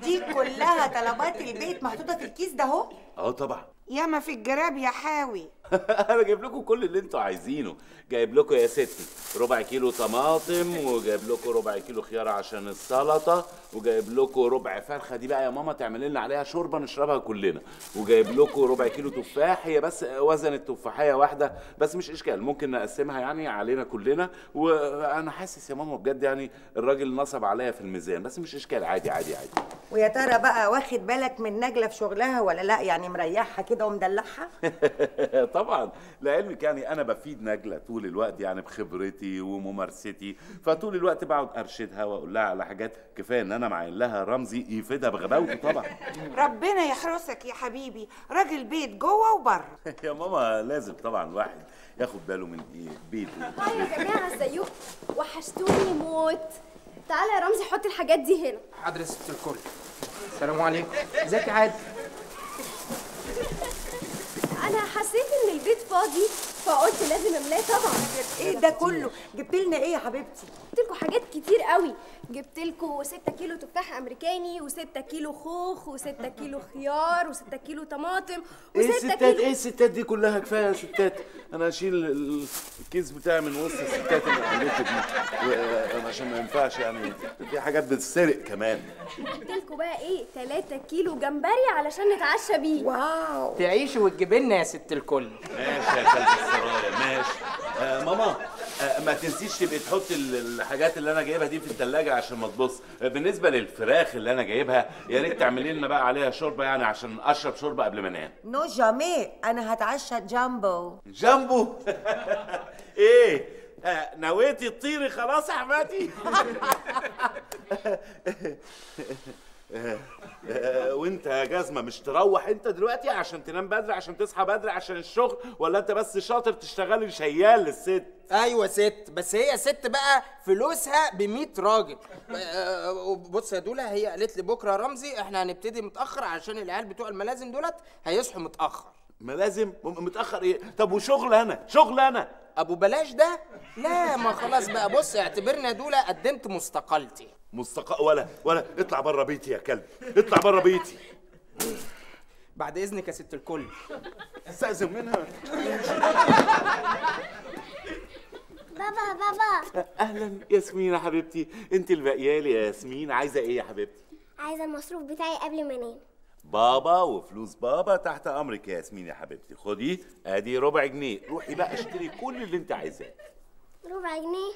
دي كلها طلبات البيت محطوطة في الكيس ده اهو. آه طبعا. ياما في الجراب يا حاوي. أنا جايب لكم كل اللي أنتوا عايزينه. جايب لكم يا ستي ربع كيلو طماطم وجايب لكم ربع كيلو خيار عشان السلطة وجايب لكم ربع فرخة. دي بقى يا ماما تعمل لنا عليها شوربة نشربها كلنا. وجايب لكم ربع كيلو تفاح. هي بس وزن التفاحية واحدة بس مش إشكال. ممكن نقسمها يعني علينا كلنا. وأنا حاسس يا ماما بجد يعني الراجل نصب عليا في الميزان بس مش إشكال. عادي عادي عادي. ويا ترى بقى واخد بالك من نجلة في شغلها ولا لأ؟ يعني مريحها كده ومدلعها؟ طبعا لعلمك يعني أنا بفيد نجلة طول الوقت يعني بخبرتي وممارستي فطول الوقت بقعد أرشدها وأقول لها على حاجات كفاية إن أنا معين لها رمزي يفيدها بغباوته طبعا. ربنا يحرسك يا حبيبي. راجل بيت جوه وبره. يا ماما لازم طبعا الواحد ياخد باله من إيه بيته هاي يا جماعة إزيكم؟ وحشتوني موت. تعالى يا رمزي حط الحاجات دي هنا. حاضر يا ست الكل. السلام عليكم. إزيك يا عادل؟ أنا حسيت إن البيت فاضي. فقلت لازم املاه طبعا. إيه ده كله؟ جبت لنا إيه يا حبيبتي؟ جبت لكم حاجات كتير قوي. جبت لكم 6 كيلو تفاح أمريكاني و6 كيلو خوخ و6 كيلو خيار و6 كيلو طماطم إيه و6 الستات؟ كيلو إيه الستات دي كلها؟ كفاية يا ستات. أنا هشيل ال- الكيس بتاعي من وسط الستات اللي عملت دي. و- عشان ما ينفعش يعني في حاجات بتتسرق كمان. جبت لكم بقى إيه؟ 3 كيلو جمبري علشان نتعشى بيه. تعيشي وتجيب لنا يا ست الكل. ماشي يا كلب ماشي. آه ماما آه ما تنسيش تبقي تحط ال- الحاجات اللي أنا جايبها دي في الثلاجه عشان ما تبص. آه، بالنسبة للفراخ اللي أنا جايبها يا ريت تعملي لنا بقى عليها شوربة يعني عشان أشرب شوربة قبل ما أنام. نو جامي أنا هتعشى جامبو. جامبو؟ إيه؟ آه، نويتي تطيري خلاص يا حماتي. وانت يا جزمة مش تروح انت دلوقتي عشان تنام بدري عشان تصحى بدري عشان الشغل ولا انت بس شاطر تشتغلي شيال للست؟ أيوه ست بس هي ست بقى فلوسها ب 100 راجل. آه، بص يا دولا هي قالت لي بكرة يا رمزي إحنا هنبتدي متأخر عشان العيال بتوع الملازم دولت هيصحوا متأخر. ملازم؟ متأخر إيه؟ طب وشغل أنا؟ شغل أنا؟ ابو بلاش ده؟ لا ما خلاص بقى. بص اعتبرني يا دولا قدمت مستقلتي. مستق ولا ولا اطلع بره بيتي يا كلب. اطلع بره بيتي. بعد إذنك يا ست الكل. استأذن منها. بابا بابا. أهلا ياسمين يا حبيبتي. أنت البقيالي يا ياسمين. عايزة إيه يا حبيبتي؟ عايزة المصروف بتاعي قبل ما أنام. بابا وفلوس بابا تحت أمرك يا ياسمين يا حبيبتي. خدي أدي ربع جنيه. روحي بقى اشتري كل اللي أنت عايزاه. ربع جنيه؟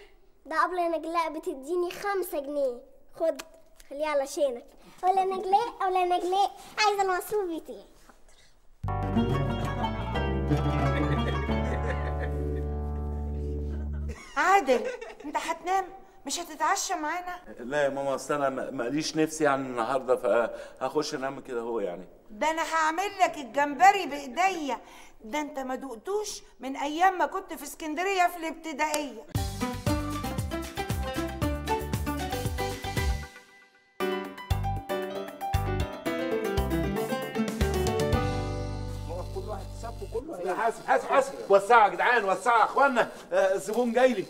ده قبل نجلاء بتديني خمسة جنيه. خد خليه علشانك ولا نجلاء ولا نجلاء. عايزة المصروف بتاعي عادل انت هتنام. مش هتتعشى معانا؟ لا يا ماما أصل أنا ما- ماليش نفسي يعني النهارده فهخش أنام كده هو يعني. ده أنا هعمل لك الجمبري بإيديا. ده أنت ما دقتوش من أيام ما كنت في اسكندرية في الابتدائية. حاسب حاسب حاسب وسعوا يا جدعان وسعوا يا اخوانا آه، الزبون جاي لي.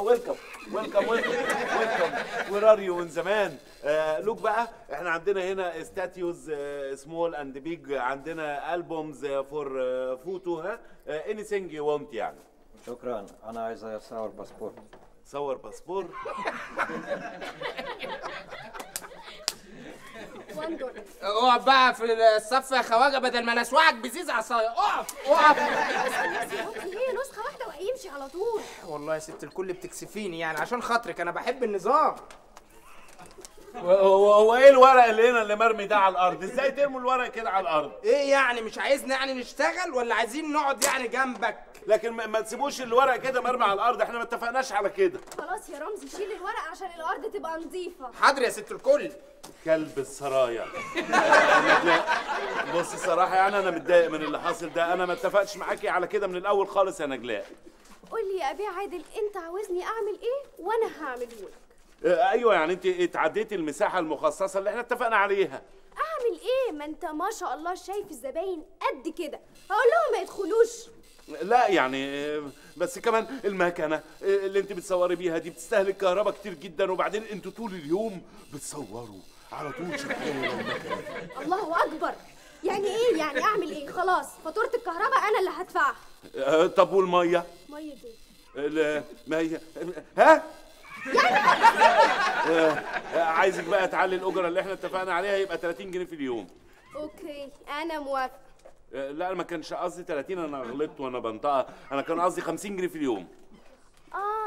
welcome welcome welcome welcome where are you من زمان؟ look بقى إحنا عندنا هنا statues small and big عندنا albums for photo ها؟ anything you want يعني. شكرا. أنا عايز أصور باسبور. صور باسبور. اقعد بقى في الصف يا خواجة بدل ما نسوعك بزيز عصايه اقف اقف. هي نسخة واحدة وهيمشي على طول. والله يا ست الكل بتكسفيني يعني عشان خاطرك أنا بحب النظام. هو هو إيه الورق اللي هنا اللي مرمي ده على الأرض؟ إزاي ترموا الورق كده على الأرض؟ إيه يعني مش عايزنا يعني نشتغل ولا عايزين نقعد يعني جنبك؟ لكن ما ما تسيبوش الورق كده مرمي على الأرض إحنا ما اتفقناش على كده. خلاص يا رمزي شيل الورق عشان الأرض تبقى نظيفة. حاضر يا ست الكل. كلب السرايا. بص الصراحة يعني أنا متضايق من اللي حاصل ده. أنا ما اتفقتش معاكي على كده من الأول خالص يا نجلاء. قول لي يا أبي عادل أنت عاوزني أعمل إيه وأنا هعمله لك؟ أيوه يعني أنت اتعديتي المساحة المخصصة اللي إحنا اتفقنا عليها. أعمل إيه؟ ما أنت ما شاء الله شايف الزباين قد كده. هقول لهم ما يدخلوش. لا يعني آه، بس كمان المكنة آه، اللي أنت بتصوري بيها دي بتستهلك كهرباء كتير جدا وبعدين أنتوا طول اليوم بتصوروا على طول شغاله الله أكبر. يعني إيه؟ يعني أعمل إيه؟ خلاص فاتورة الكهرباء أنا اللي هدفعها. آه، طب والمية؟ مية ال- ما هي ها؟ آه، آه، عايزك بقى تعلي الأجرة اللي إحنا اتفقنا عليها يبقى 30 جنيه في اليوم. أوكي أنا موافقه آه، لا ما كانش قصدي 30 أنا غلطت وأنا بنطقها أنا كان قصدي 50 جنيه في اليوم. آه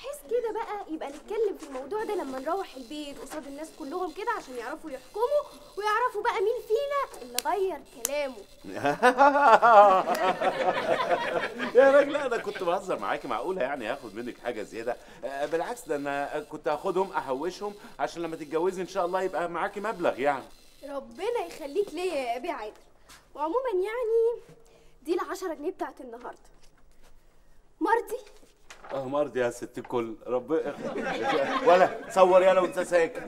حس كده بقى يبقى نتكلم في الموضوع ده لما نروح البيت قصاد الناس كلهم كده عشان يعرفوا يحكموا ويعرفوا بقى مين فينا اللي غير كلامه. يا راجل أنا كنت بهزر معاكي معقوله يعني هاخد منك حاجة زيادة؟ آه، بالعكس ده أنا كنت هاخدهم احوشهم عشان لما تتجوزي إن شاء الله يبقى معاكي مبلغ يعني. ربنا يخليك ليا يا أبي عادل. وعموما يعني دي العشرة جنيه بتاعت النهارده. مرضي آه مرضي يا ست الكل. رب ولا صور يلا وانت ساكت.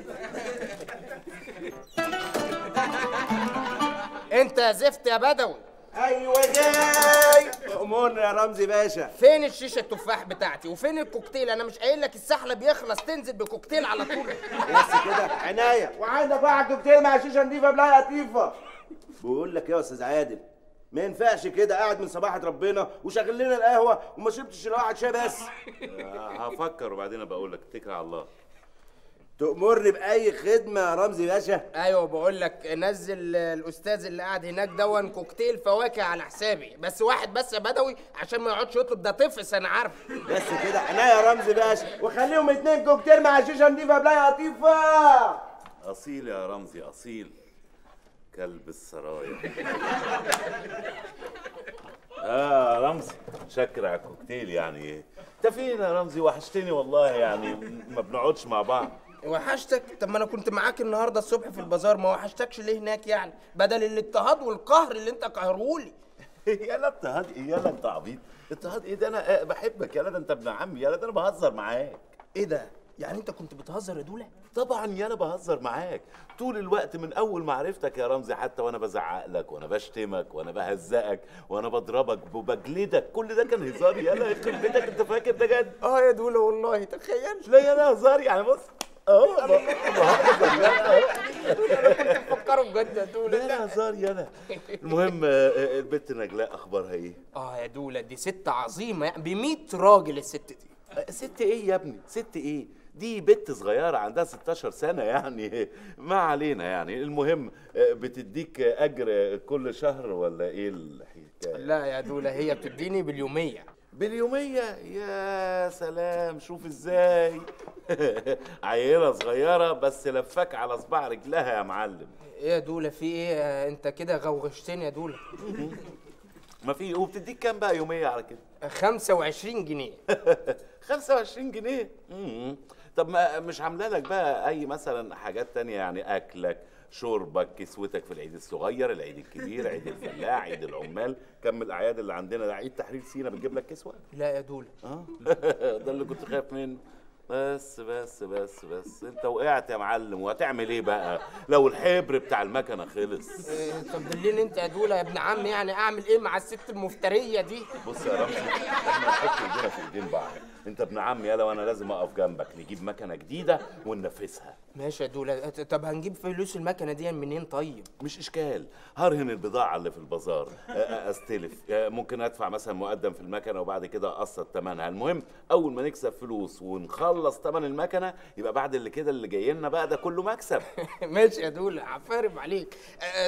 أنت يا زفت يا بدوي. أيوه جاي. امورنا يا رمزي باشا. فين الشيشة التفاح بتاعتي؟ وفين الكوكتيل؟ أنا مش قايل لك السحلة بيخلص تنزل بكوكتيل على طول. بس كده عناية. وعندك واحد كوكتيل مع شيشة نضيفة بلا لطيفه بقول لك يا أستاذ عادل ما ينفعش كده قاعد من صباحة ربنا وشغل لنا القهوة وما شربتش الا واحد شاي بس. آه، هفكر وبعدين أبقى أقول لك. اتكل على الله. تأمرني بأي خدمة يا رمزي باشا؟ أيوه بقول لك نزل الأستاذ اللي قاعد هناك دون كوكتيل فواكه على حسابي. بس واحد بس يا بدوي عشان ما يقعدش يطلب ده طفس أنا عارف. بس كده عينيا يا رمزي باشا. وخليهم اتنين كوكتيل مع شيشة نضيفة بلا قطيفة أصيل يا رمزي أصيل. كلب السرايا. آه رمزي شكر على الكوكتيل يعني. إيه انت فين يا رمزي وحشتني والله يعني ما بنقعدش مع بعض. وحشتك؟ طب ما أنا كنت معاك النهارده الصبح في البازار ما وحشتكش ليه هناك يعني؟ بدل الاضطهاد والقهر اللي أنت قهرهولي. يلا اضطهاد إيه يلا انت عبيط اضطهاد إيه ده؟ أنا آه، بحبك. يلا ده أنت ابن عمي يلا ده أنا بهزر معاك. إيه ده؟ يعني انت كنت بتهزر يا دوله طبعا يلا بهزر معاك. طول الوقت من أول ما عرفتك يا رمزي حتى وأنا بزعق لك وأنا بشتمك وأنا بهزقك وأنا بضربك وبجلدك كل ده كان هزار يلا يخرب بيتك أنت فاكر ده جد؟ آه يا دوله والله تخيل. لا يلا هزار يعني بص أهو يلا فكروا بجد يا دوله لا هزار يلا المهم آه، آه، البت نجلاء أخبارها إيه؟ آه يا دوله دي ست عظيمة يعني ب 100 راجل الست دي. آه، ست إيه يا ابني؟ ست إيه؟ دي بنت صغيرة عندها 16 سنة يعني. ما علينا يعني. المهم آه، بتديك أجر كل شهر ولا إيه الحكاية؟ لا يا دولة هي بتديني باليومية. باليومية؟ يا سلام. شوف إزاي. عيلة صغيرة بس لفاك على صباع رجلها يا معلم. إيه يا دولة في إيه؟ آه، أنت كده غوغشتني يا دولة. ما في وبتديك كام بقى يومية على كده؟ 25 جنيه. 25 جنيه. طب ما مش عاملة لك بقى أي مثلا حاجات تانية يعني أكلك شربك كسوتك في العيد الصغير العيد الكبير عيد الفلاح عيد العمال كم الأعياد اللي عندنا ده عيد تحرير سينا بتجيب لك كسوة؟ لا يا دولة. آه. ده اللي كنت خايف منه. بس بس بس بس. أنت وقعت يا معلم وهتعمل إيه بقى؟ لو الحبر بتاع المكنة خلص. إيه، طب دليني أنت يا دولة يا ابن عم يعني أعمل إيه مع الست المفترية دي؟ بص يا رمزي إحنا نحط إيدينا في إيدين بعض. انت ابن عمي يلا وأنا لازم اقف جنبك. نجيب مكنة جديدة وننفذها ماشي يا دوله طب هنجيب فلوس المكنة دي منين طيب؟ مش إشكال. هرهن البضاعة اللي في البازار. أستلف. ممكن أدفع مثلا مقدم في المكنة وبعد كده أقسط ثمنها المهم أول ما نكسب فلوس ونخلص ثمن المكنة يبقى بعد اللي كده اللي جاي لنا بقى ده كله مكسب. ماشي يا دوله عفارم عليك.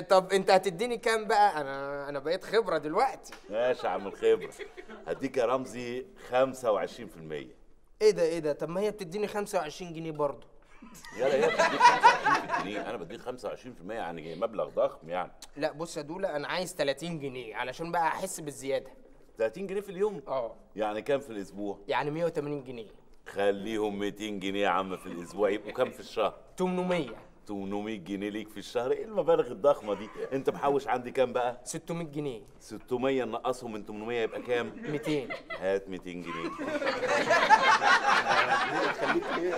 طب أنت هتديني كام بقى؟ أنا أنا بقيت خبرة دلوقتي. ماشي يا عم الخبرة. هديك يا رمزي 25% إيه ده إيه ده؟ طب ما هي بتديني 25 جنيه برضه. يلا يلا بديك 25 في الجنيه أنا بديك 25% يعني مبلغ ضخم يعني. لا بص يا دولة أنا عايز 30 جنيه علشان بقى أحس بالزيادة. 30 جنيه في اليوم؟ آه. يعني كام في الأسبوع؟ يعني 180 جنيه. خليهم 200 جنيه يا عم في الأسبوع يبقوا كام في الشهر؟ 800 800 جنيه ليك في الشهر. إيه المبالغ الضخمة دي؟ أنت محوش عندي كام بقى؟ 600 جنيه. 600 نقصهم من 800 يبقى كام؟ 200 هات 200 جنيه. خليك ليه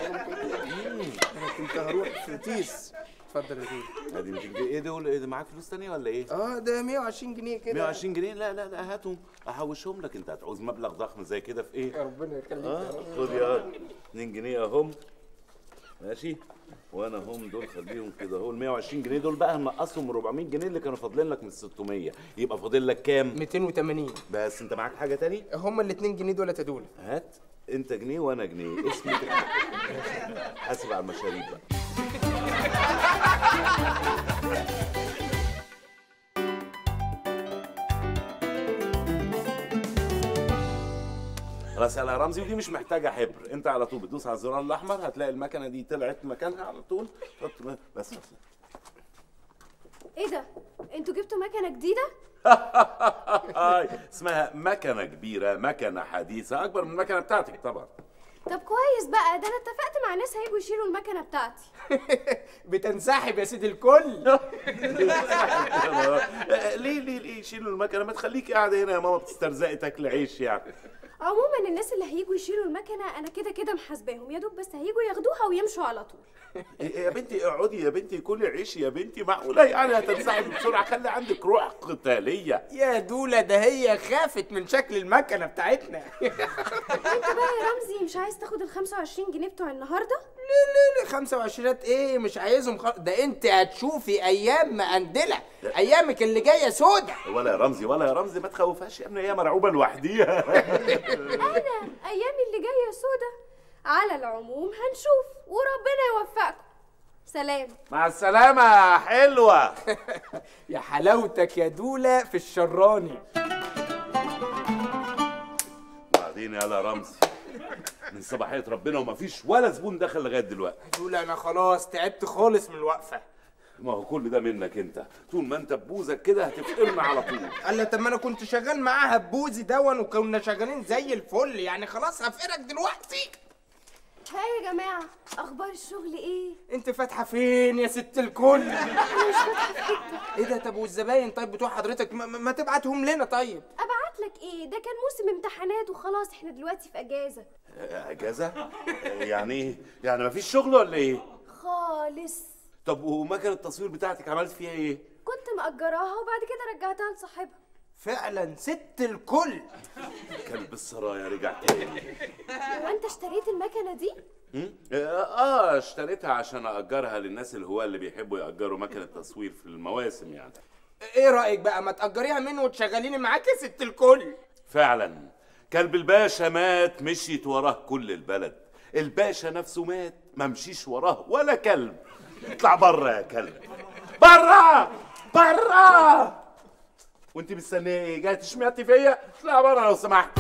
أنا كنت هروح في تيس اتفضل يا أدي 200 جنيه. إيه دول؟ إيه ده معاك فلوس تانية ولا إيه؟ آه ده 120 جنيه كده. 120 جنيه؟ لا لا لا هاتهم. أحوشهم لك. أنت هتعوز مبلغ ضخم زي كده في إيه؟ ربنا يخليك يا رب. خد يا 2 جنيه اهم ماشي. وأنا هم دول خليهم كده. اهو ال 120 جنيه دول بقى هنقصهم من 400 جنيه اللي كانوا فاضلين لك من 600 يبقى فاضل لك كام؟ 280 بس انت معاك حاجة تاني؟ هما ال 2 جنيه دول يا دوله هات انت جنيه وأنا جنيه. اسمي كده. حاسب على المشاريب بقى. يا رمزي ودي مش محتاجة حبر. انت على طول بتدوس على الزرار الأحمر هتلاقي المكنة دي طلعت مكانها على طول. تحط بس بس. إيه ده؟ أنتوا جبتوا مكنة جديدة؟ اسمها مكنة كبيرة مكنة حديثة أكبر من المكنة بتاعتك طبعا. طب كويس بقى ده أنا اتفقت مع ناس هيجوا يشيلوا المكنة بتاعتي. بتنسحب يا سيدي الكل. ليه ليه ليه شيلوا المكنة؟ ما تخليكي قاعدة هنا يا ماما بتسترزقي تاكل عيش يعني. عموما الناس اللي هيجوا يشيلوا المكنة أنا كده كده محاسباهم يا دوب بس هيجوا ياخدوها ويمشوا على طول. يا بنتي اقعدي يا بنتي كلي عيش يا بنتي معقولة يعني هتنسحبي بسرعة؟ خلي عندك روح قتالية. يا دولة ده هي خافت من شكل المكنة بتاعتنا. انت بقى يا رمزي مش عايز تاخد ال 25 جنيه بتوع النهارده؟ لا لا 25 إيه؟ مش عايزهم خ... ده أنت هتشوفي أيام مقندله أيامك اللي جاية سودة. ولا يا رمزي ولا يا رمزي ما تخوفهاش يا ابني هي مرعوبة لوحديها. أنا ايامي اللي جاية سودة. على العموم هنشوف وربنا يوفقكم. سلام. مع السلامة يا حلوة. يا حلاوتك يا دولة في الشراني. وبعدين يالا رمزي. من صباحية ربنا ومفيش ولا زبون دخل لغاية دلوقتي. دولة أنا خلاص تعبت خالص من الوقفة. ما هو كل ده منك أنت. طول ما أنت ببوزك كده هتفقرنا على طول. قال طب ما أنا كنت شغال معاها ببوزي دون وكنا شغالين زي الفل يعني خلاص هفقرك دلوقتي. ها يا جماعة أخبار الشغل إيه؟ أنت فاتحة فين يا ست الكل؟ أنا مش فاتحة إيه ده؟ طب والزباين طيب بتوع حضرتك؟ ما, ما ما تبعتهم لنا طيب. أبعت لك إيه؟ ده كان موسم امتحانات وخلاص إحنا دلوقتي في أجازة. أجازة؟ آه، يعني إيه يعني مفيش شغل ولا إيه؟ خالص. طب ومكنة التصوير بتاعتك عملت فيها إيه؟ كنت مأجراها وبعد كده رجعتها لصاحبها. فعلا ست الكل. كلب السرايا رجع تاني هو أنت اشتريت المكنة دي؟ آه اشتريتها عشان اجرها للناس الهواة اللي بيحبوا يأجروا مكنة تصوير في المواسم يعني. إيه رأيك بقى؟ ما تأجريها مني وتشغليني معاك يا ست الكل. فعلا. كلب الباشا مات مشيت وراه كل البلد. الباشا نفسه مات ما مشيش وراه ولا كلب. اطلع بره يا كلب. بره بره وانت مستنية إيه؟ جاي تشمعتي فيا؟ اطلع بره لو سمحت.